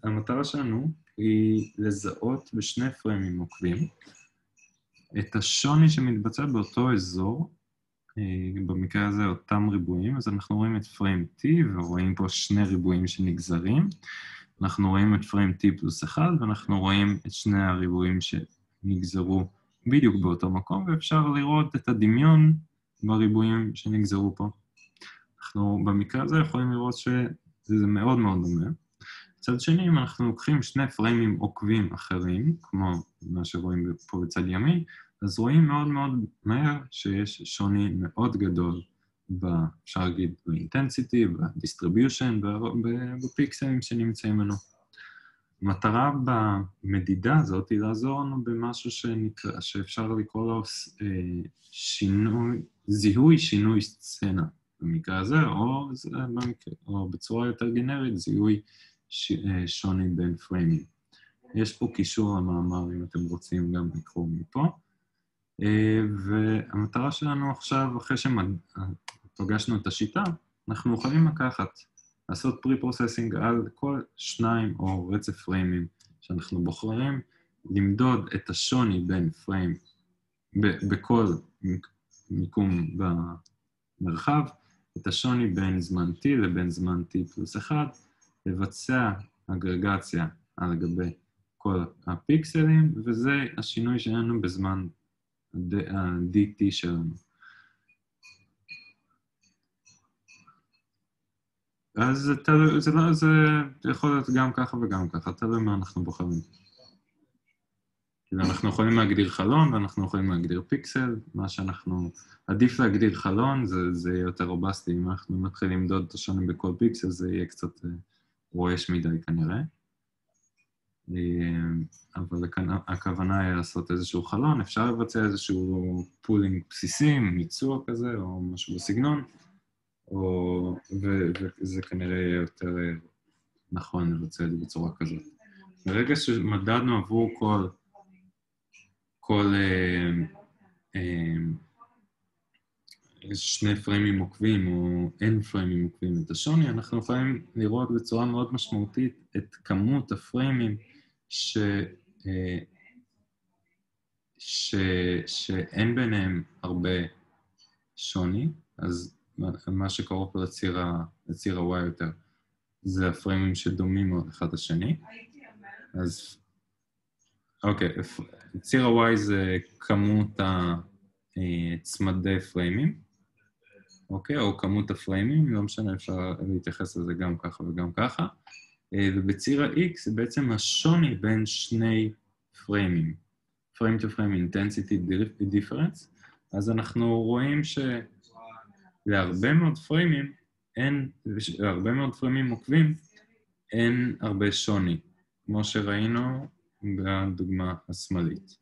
המטרה שלנו היא לזהות בשני פריימים עוקבים את השוני שמתבצע באותו אזור במקרה הזה אותם ריבועים, אז אנחנו רואים את פריים T ורואים פה שני ריבועים שנגזרים. אנחנו רואים את פריים T פלוס 1 ואנחנו רואים את שני הריבועים שנגזרו בדיוק באותו מקום, ואפשר לראות את הדמיון בריבועים שנגזרו פה. אנחנו במקרה הזה יכולים לראות שזה מאוד מאוד דומה. מצד שני, אם אנחנו לוקחים שני פריימים עוקבים אחרים, כמו מה שרואים פה בצד ימין, אז רואים מאוד מאוד מהר שיש שוני מאוד גדול, ב, אפשר להגיד, ב intensity, ב distribution, בפיקסלים שנמצאים לנו. המטרה במדידה הזאת היא לעזור לנו במשהו שנקרא, שאפשר לקרוא לו אה, שינוי, זיהוי שינוי סצנה במקרה הזה, או, במקרה, או בצורה יותר גנרית, זיהוי ש, אה, שוני בין פריימים. יש פה קישור למאמר אם אתם רוצים גם לקרוא מפה. אה, והמטרה שלנו עכשיו, אחרי שפגשנו את השיטה, אנחנו יכולים לקחת, לעשות pre-processing על כל שניים או רצף פריימים שאנחנו בוחרים, למדוד את השוני בין frame בכל מיקום במרחב, את השוני בין זמן t לבין זמן t פלוס 1, לבצע אגרגציה על גבי כל הפיקסלים, וזה השינוי שלנו בזמן ה-DT שלנו. אז זה, זה, לא, זה יכול להיות גם ככה וגם ככה, תלוי מה אנחנו בוחרים. אנחנו יכולים להגדיר חלון ואנחנו יכולים להגדיר פיקסל, מה שאנחנו... עדיף להגדיר חלון, זה, זה יהיה יותר רובסטי, אם אנחנו מתחילים למדוד את השוני בכל פיקסל זה יהיה קצת אה, רועש מדי כנראה. אה, אבל הכוונה היא לעשות איזשהו חלון, אפשר לבצע איזשהו pooling בסיסי, מיצוע כזה, או משהו בסגנון, או, וזה כנראה יהיה יותר אה, נכון לבצע את זה בצורה כזאת. ברגע שמדדנו עבור כל, כל אה, אה, שני פריימים עוקבים או n פריימים עוקבים את השוני, אנחנו יכולים לראות בצורה מאוד משמעותית את כמות הפריימים ש... אה, ש... שאין ביניהם הרבה שוני, אז מה שקרוב פה לציר, ה... לציר ה-Y יותר זה הפריימים שדומים מאוד אחד לשני. אז אוקיי, ציר ה-Y זה כמות הצמדי פריימים, אוקיי? או כמות הפריימים, לא משנה, אפשר להתייחס לזה גם ככה וגם ככה. ובציר ה-X זה בעצם השוני בין שני פריימים. frame to frame intensity difference, אז אנחנו רואים שלהרבה מאוד פריימים אין, להרבה מאוד פריימים עוקבים, אין הרבה שוני, כמו שראינו בדוגמה השמאלית.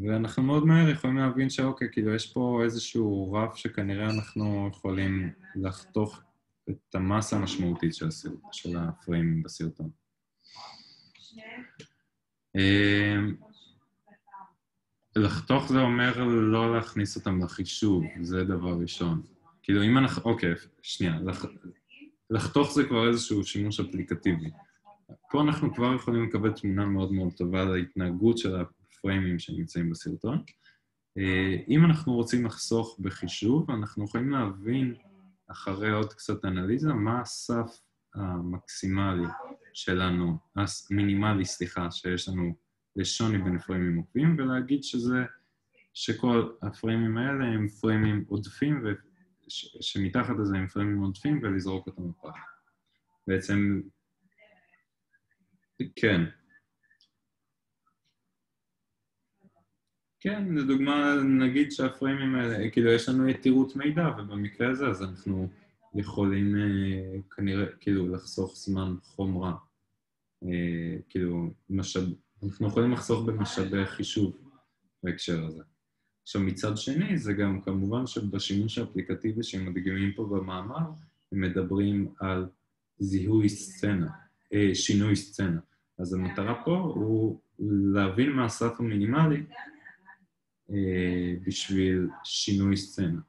ואנחנו מאוד מהר יכולים להבין שאוקיי, כאילו יש פה איזשהו רף שכנראה אנחנו יכולים לחתוך את המסה המשמעותית של, הסרט, של הפריימים בסרטון. לחתוך זה אומר לא להכניס אותם לחישוב, זה דבר ראשון. כאילו אם אנחנו, אוקיי, שנייה, לח... לחתוך זה כבר איזשהו שימוש אפליקטיבי. פה אנחנו כבר יכולים לקבל תמונה מאוד מאוד טובה על ההתנהגות של הפריימים שנמצאים בסרטון. אה, אם אנחנו רוצים לחסוך בחישוב, אנחנו יכולים להבין אחרי עוד קצת אנליזה מה הסף המקסימלי שלנו, המינימלי, סליחה, שיש לנו לשוני בין פריימים עוקבים, ולהגיד שזה, שכל הפריימים האלה הם פריימים עודפים, ושמתחת לזה הם פריימים עודפים, ולזרוק אותם בפח. בעצם, כן. כן, לדוגמה, נגיד שהפריימים האלה, כאילו יש לנו יתירות מידע, ובמקרה הזה אז אנחנו יכולים אה, כנראה, כאילו, לחסוך זמן חומרה. אה, כאילו, משאב, אנחנו יכולים לחסוך במשאבי חישוב בהקשר הזה. עכשיו, מצד שני, זה גם כמובן שבשימוש האפליקטיבי שהם מדגימים פה במאמר, הם מדברים על זיהוי סצנה, אה, שינוי סצנה. אז המטרה פה הוא להבין מה הסף המינימלי בשביל שינוי סצנה.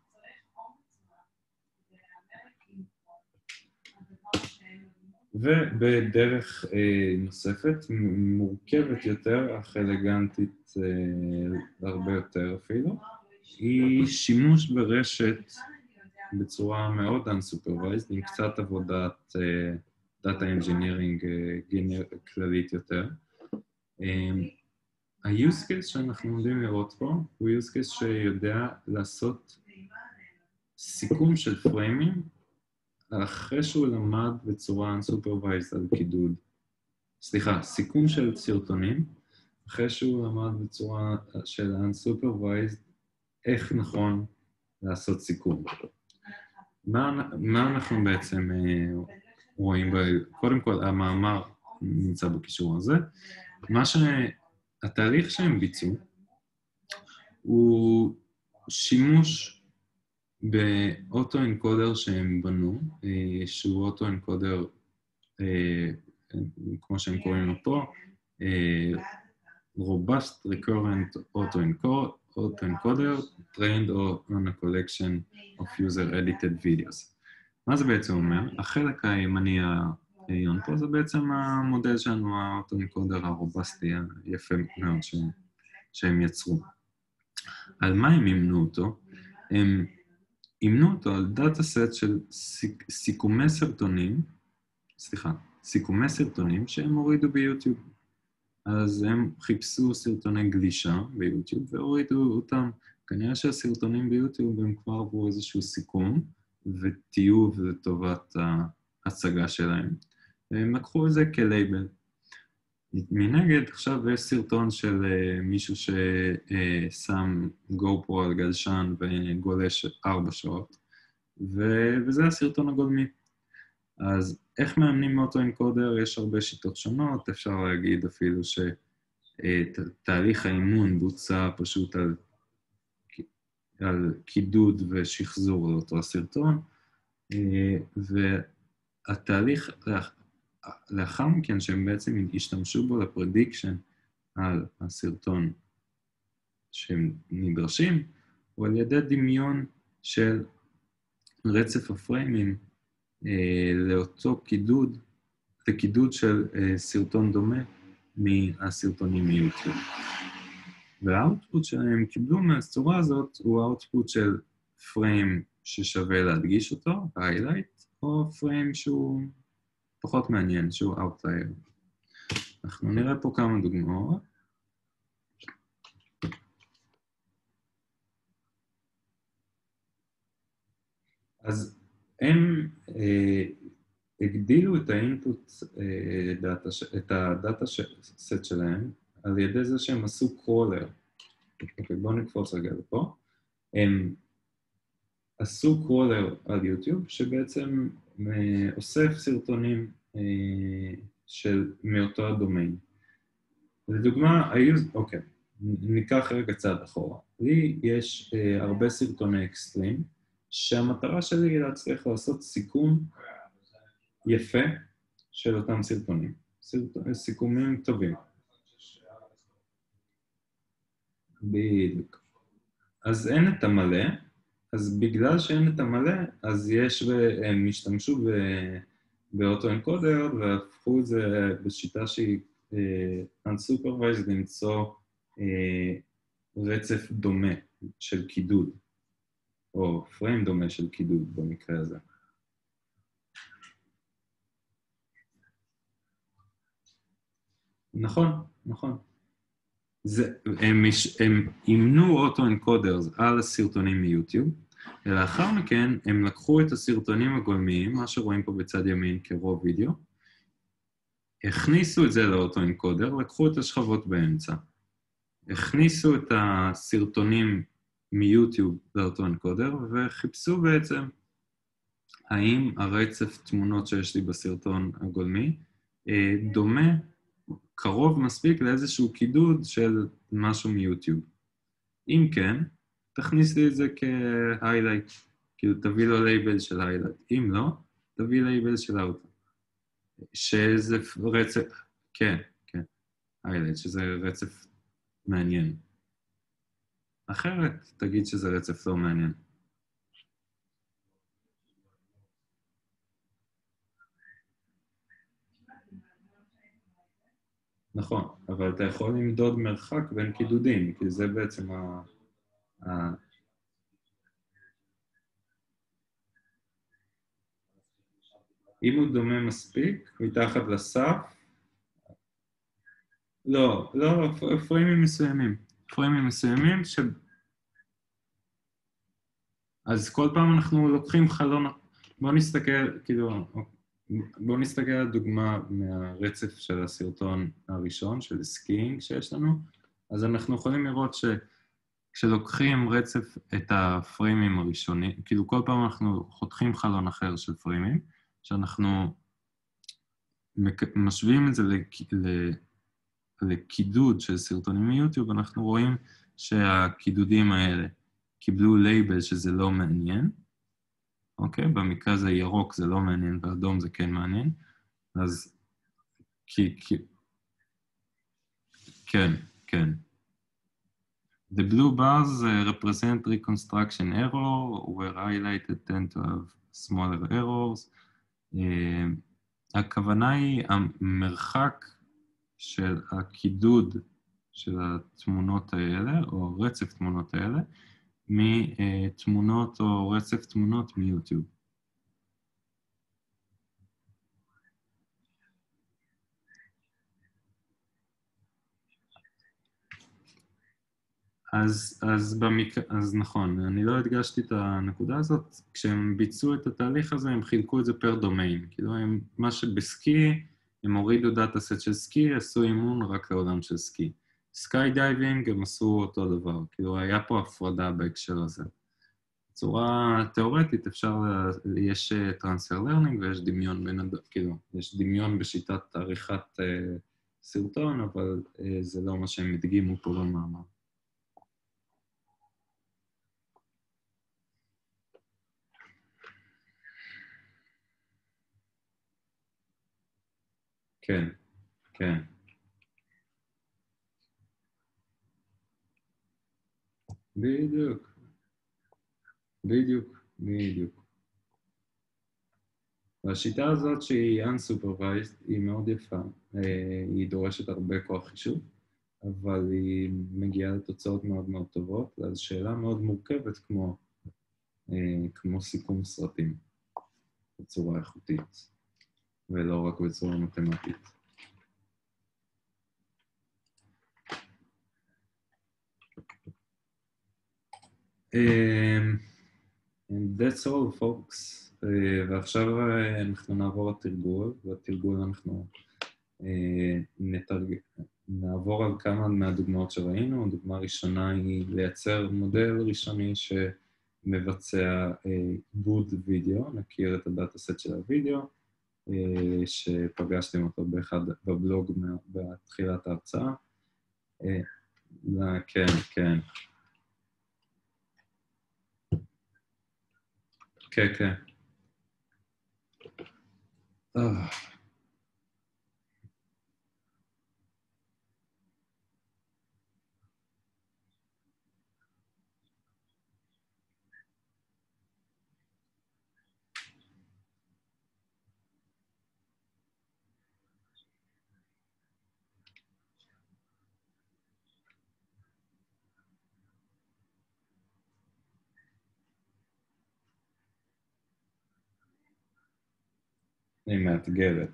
ובדרך אה, נוספת, מורכבת יותר, אך אלגנטית אה, הרבה יותר אפילו, היא שימוש ברשת בצורה מאוד unsupervised, עם קצת עבודת אה, Data Engineering אה, כללית יותר. אה, ה-use case שאנחנו עומדים לראות פה הוא use case שיודע לעשות סיכום של פריימים אחרי שהוא למד בצורה unsupervised על קידוד, סליחה, סיכום של סרטונים, אחרי שהוא למד בצורה של unsupervised איך נכון לעשות סיכום. מה, מה אנחנו בעצם אה, רואים? קודם כל, המאמר נמצא בקישור הזה. מה ש... התהליך שהם ביצעו הוא שימוש באוטו-אנקודר שהם בנו, אה, שהוא אוטו-אנקודר, אה, כמו שהם קוראים לו פה, אה, Robust Recurrent Auto-Encoder trained on a collection of user-edited videos. מה זה בעצם אומר? החלק הימני העליון פה זה בעצם המודל שלנו, האוטו-אנקודר הרובסטי היפה מאוד שהם, שהם יצרו. על מה הם אימנו אותו? הם אימנו אותו על דאטה סט של סיק, סיכומי סרטונים, סליחה, סיכומי סרטונים שהם הורידו ביוטיוב. אז הם חיפשו סרטוני גלישה ביוטיוב והורידו אותם. כנראה שהסרטונים ביוטיוב הם כבר עברו איזשהו סיכום וטיוב לטובת ההצגה שלהם. והם לקחו את זה כלייבל. מנגד, עכשיו יש סרטון של uh, מישהו ששם גו פרו על גלשן וגולש ארבע שעות, ו- וזה הסרטון הגולמי. אז איך מאמנים מאוטו-אנקודר? יש הרבה שיטות שונות, אפשר להגיד אפילו שתהליך uh, האימון בוצע פשוט על, על קידוד ושחזור לאותו הסרטון, uh, והתהליך לאחר מכן שהם בעצם השתמשו בו לפרדיקשן על הסרטון שהם נדרשים, הוא על ידי דמיון של רצף הפריימים אה, לאותו קידוד, לקידוד של אה, סרטון דומה מהסרטונים מיוטיוב. והאוטפוט שהם קיבלו מהצורה הזאת הוא האוטפוט של פריים ששווה להדגיש אותו, highlight, או פריים שהוא פחות מעניין, שהוא outlier. אנחנו נראה פה כמה דוגמאות. אז הם אה, הגדילו את ה input אה, data, את ה data set שלהם על ידי זה שהם עשו crawler. אוקיי, בואו נקפוץ רגע לפה. הם עשו crawler על יוטיוב, שבעצם אוסף סרטונים אה, של, מאותו הדומיין. לדוגמה, היו, אוקיי, ניקח רגע צעד אחורה. לי יש אה, הרבה סרטוני אקסטרים, שהמטרה שלי היא להצליח לעשות סיכום יפה של אותם סרטונים. סרט... סיכומים טובים. בדיוק. אז אין את המלא, אז בגלל שאין את המלא, אז יש, הם השתמשו באוטו-אנקודר והפכו את זה בשיטה שהיא uh, unsupervised למצוא uh, רצף דומה של קידוד, או פריים דומה של קידוד במקרה הזה. נכון, נכון. זה, הם, הם אימנו אוטו-אנקודרס על הסרטונים מיוטיוב, ולאחר מכן הם לקחו את הסרטונים הגולמיים, מה שרואים פה בצד ימין כרוב וידאו, הכניסו את זה לאוטו-אנקודר, לקחו את השכבות באמצע, הכניסו את הסרטונים מיוטיוב ל auto-encoder, וחיפשו בעצם האם הרצף תמונות שיש לי בסרטון הגולמי אה, דומה קרוב מספיק לאיזשהו קידוד של משהו מיוטיוב. אם כן, תכניס לי את זה כ-highlight, כאילו תביא לו לייבל של highlight. אם לא, תביא לייבל של אוטו. שזה רצף, כן, כן, highlight, שזה רצף מעניין. אחרת, תגיד שזה רצף לא מעניין. נכון, אבל אתה יכול למדוד מרחק בין קידודים, כי זה בעצם ה... ה... אם הוא דומה מספיק, מתחת לסף, לא, לא, פריימים מסוימים. פריימים מסוימים ש... אז כל פעם אנחנו לוקחים חלון... בואו נסתכל, כאילו, בואו נסתכל על דוגמה מהרצף של הסרטון הראשון, של skiing שיש לנו. אז אנחנו יכולים לראות שכשלוקחים רצף את הפריימים הראשונים, כאילו כל פעם אנחנו חותכים חלון אחר של פריימים, שאנחנו משווים את זה לקידוד של סרטונים מיוטיוב, אנחנו רואים שהקידודים האלה קיבלו לייבל שזה לא מעניין, אוקיי? במקרה הזה ירוק זה לא מעניין ואדום זה כן מעניין, אז כי... כי... כן, כן. The blue bars uh, represent reconstruction error, where highlighted tend to have smaller errors. Uh, הכוונה היא המרחק של הקידוד של התמונות האלה, או רצף תמונות האלה, מתמונות או רצף תמונות מיוטיוב. אז, אז, במק... אז נכון, אני לא הדגשתי את הנקודה הזאת, כשהם ביצעו את התהליך הזה הם חילקו את זה פר דומיין, כאילו הם, מה שבסקי, הם הורידו data set של סקי, עשו אימון רק לעולם של סקי. skydiving הם עשו אותו דבר, כאילו היה פה הפרדה בהקשר הזה. בצורה תיאורטית אפשר, יש transfer אה, learning ויש דמיון בין. כאילו, יש דמיון בשיטת עריכת אה, סרטון, אבל אה, זה לא מה שהם הדגימו פה במאמר. כן, כן. בדיוק. בדיוק, בדיוק. והשיטה הזאת שהיא unsupervised היא מאוד יפה. אה, היא דורשת הרבה כוח חישוב, אבל היא מגיעה לתוצאות מאוד מאוד טובות, אז שאלה מאוד מורכבת כמו, אה, כמו סיכום סרטים בצורה איכותית, ולא רק בצורה מתמטית. And that's all, folks. Uh, ועכשיו uh, אנחנו נעבור לתרגול, בתרגול אנחנו uh, נתרג... נעבור על כמה מהדוגמאות שראינו. הדוגמה הראשונה היא לייצר מודל ראשוני שמבצע עיבוד וידאו, נכיר את הדאטה סט של הוידאו, שפגשתם אותו באחד, בבלוג בתחילת ההרצאה. Uh, כן, כן. כן, כן. היא מאתגרת.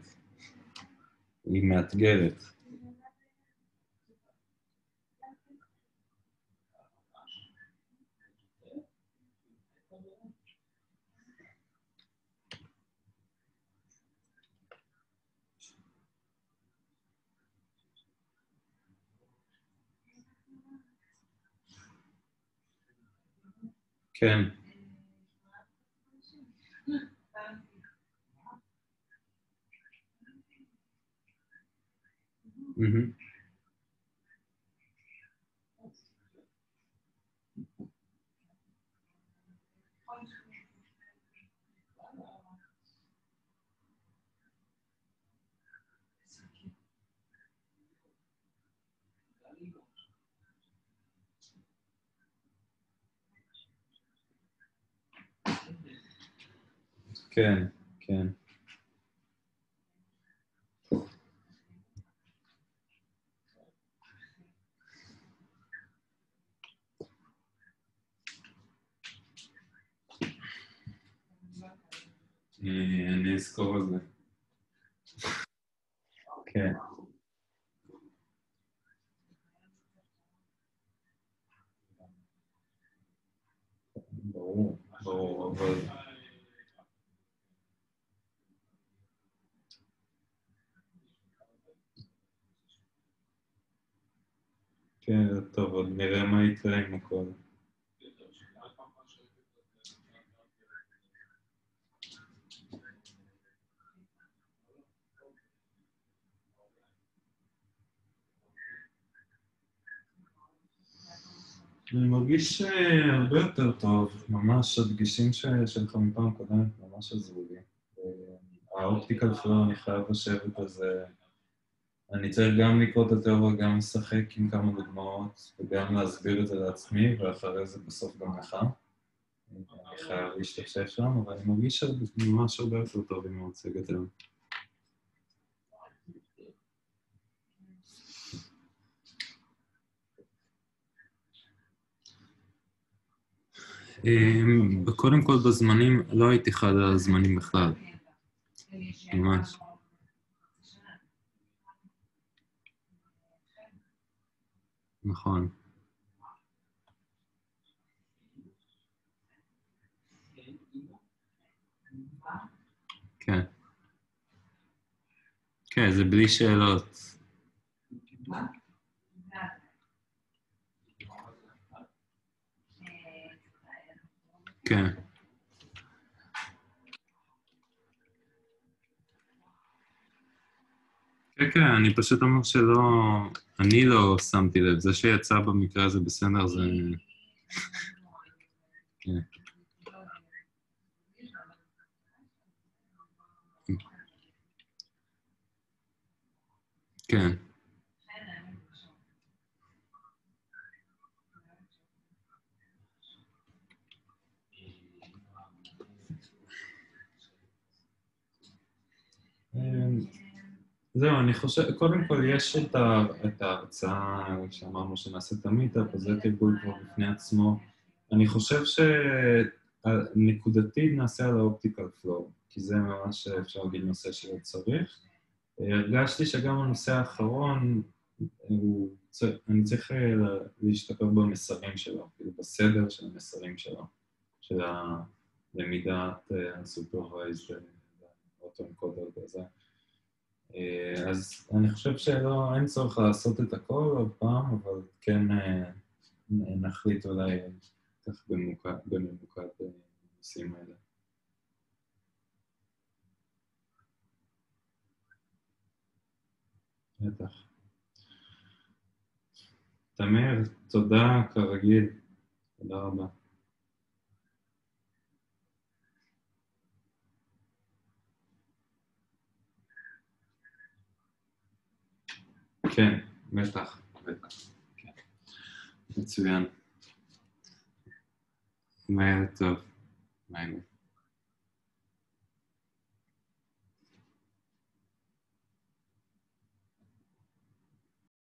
היא מאתגרת. כן. Mm-hmm. אני אזכור על זה. כן. ברור, ברור, אבל... כן, טוב, עוד נראה מה יקרה עם הכל. אני מרגיש הרבה יותר טוב, ממש הדגישים שלך מפעם קודמת ממש עזרו לי. האופטיקל פלואו, אני חייב לשבת על זה. אני צריך גם לקרוא את התיאוריה, גם לשחק עם כמה דוגמאות, וגם להסביר את זה לעצמי, ואחרי זה בסוף גם לך. אני חייב להשתתף שם, אבל אני מרגיש ממש הרבה יותר טוב עם המצגת היום. קודם כל בזמנים, לא הייתי חד על הזמנים בכלל. ממש. נכון. כן. כן, זה בלי שאלות. כן. כן, כן, אני פשוט אומר שלא... אני לא שמתי לב. זה שיצא במקרה הזה בסדר זה... כן. כן. זהו, אני חושב, קודם כל יש את, ה, את ההרצאה שאמרנו שנעשה את המיטאפ, אז זה תרגול כבר בפני עצמו. אני חושב שנקודתית נעשה על האופטיקל פלואו, כי זה ממש אפשר להגיד נושא שלא צריך. הרגשתי שגם הנושא האחרון, הוא, אני צריך להשתפר במסרים שלו, כאילו בסדר של המסרים שלו, של הלמידת הסופרוויזד אוטו-אנקודר וזה. אה, אז אני חושב שלא, אין צורך לעשות את הכל עוד פעם, אבל כן אה, נחליט אולי כך בממוקד בנושאים האלה. בטח. תמיר, תודה כרגיל. תודה רבה. כן, בטח, בטח. כן. מצוין. לילה טוב. לילה.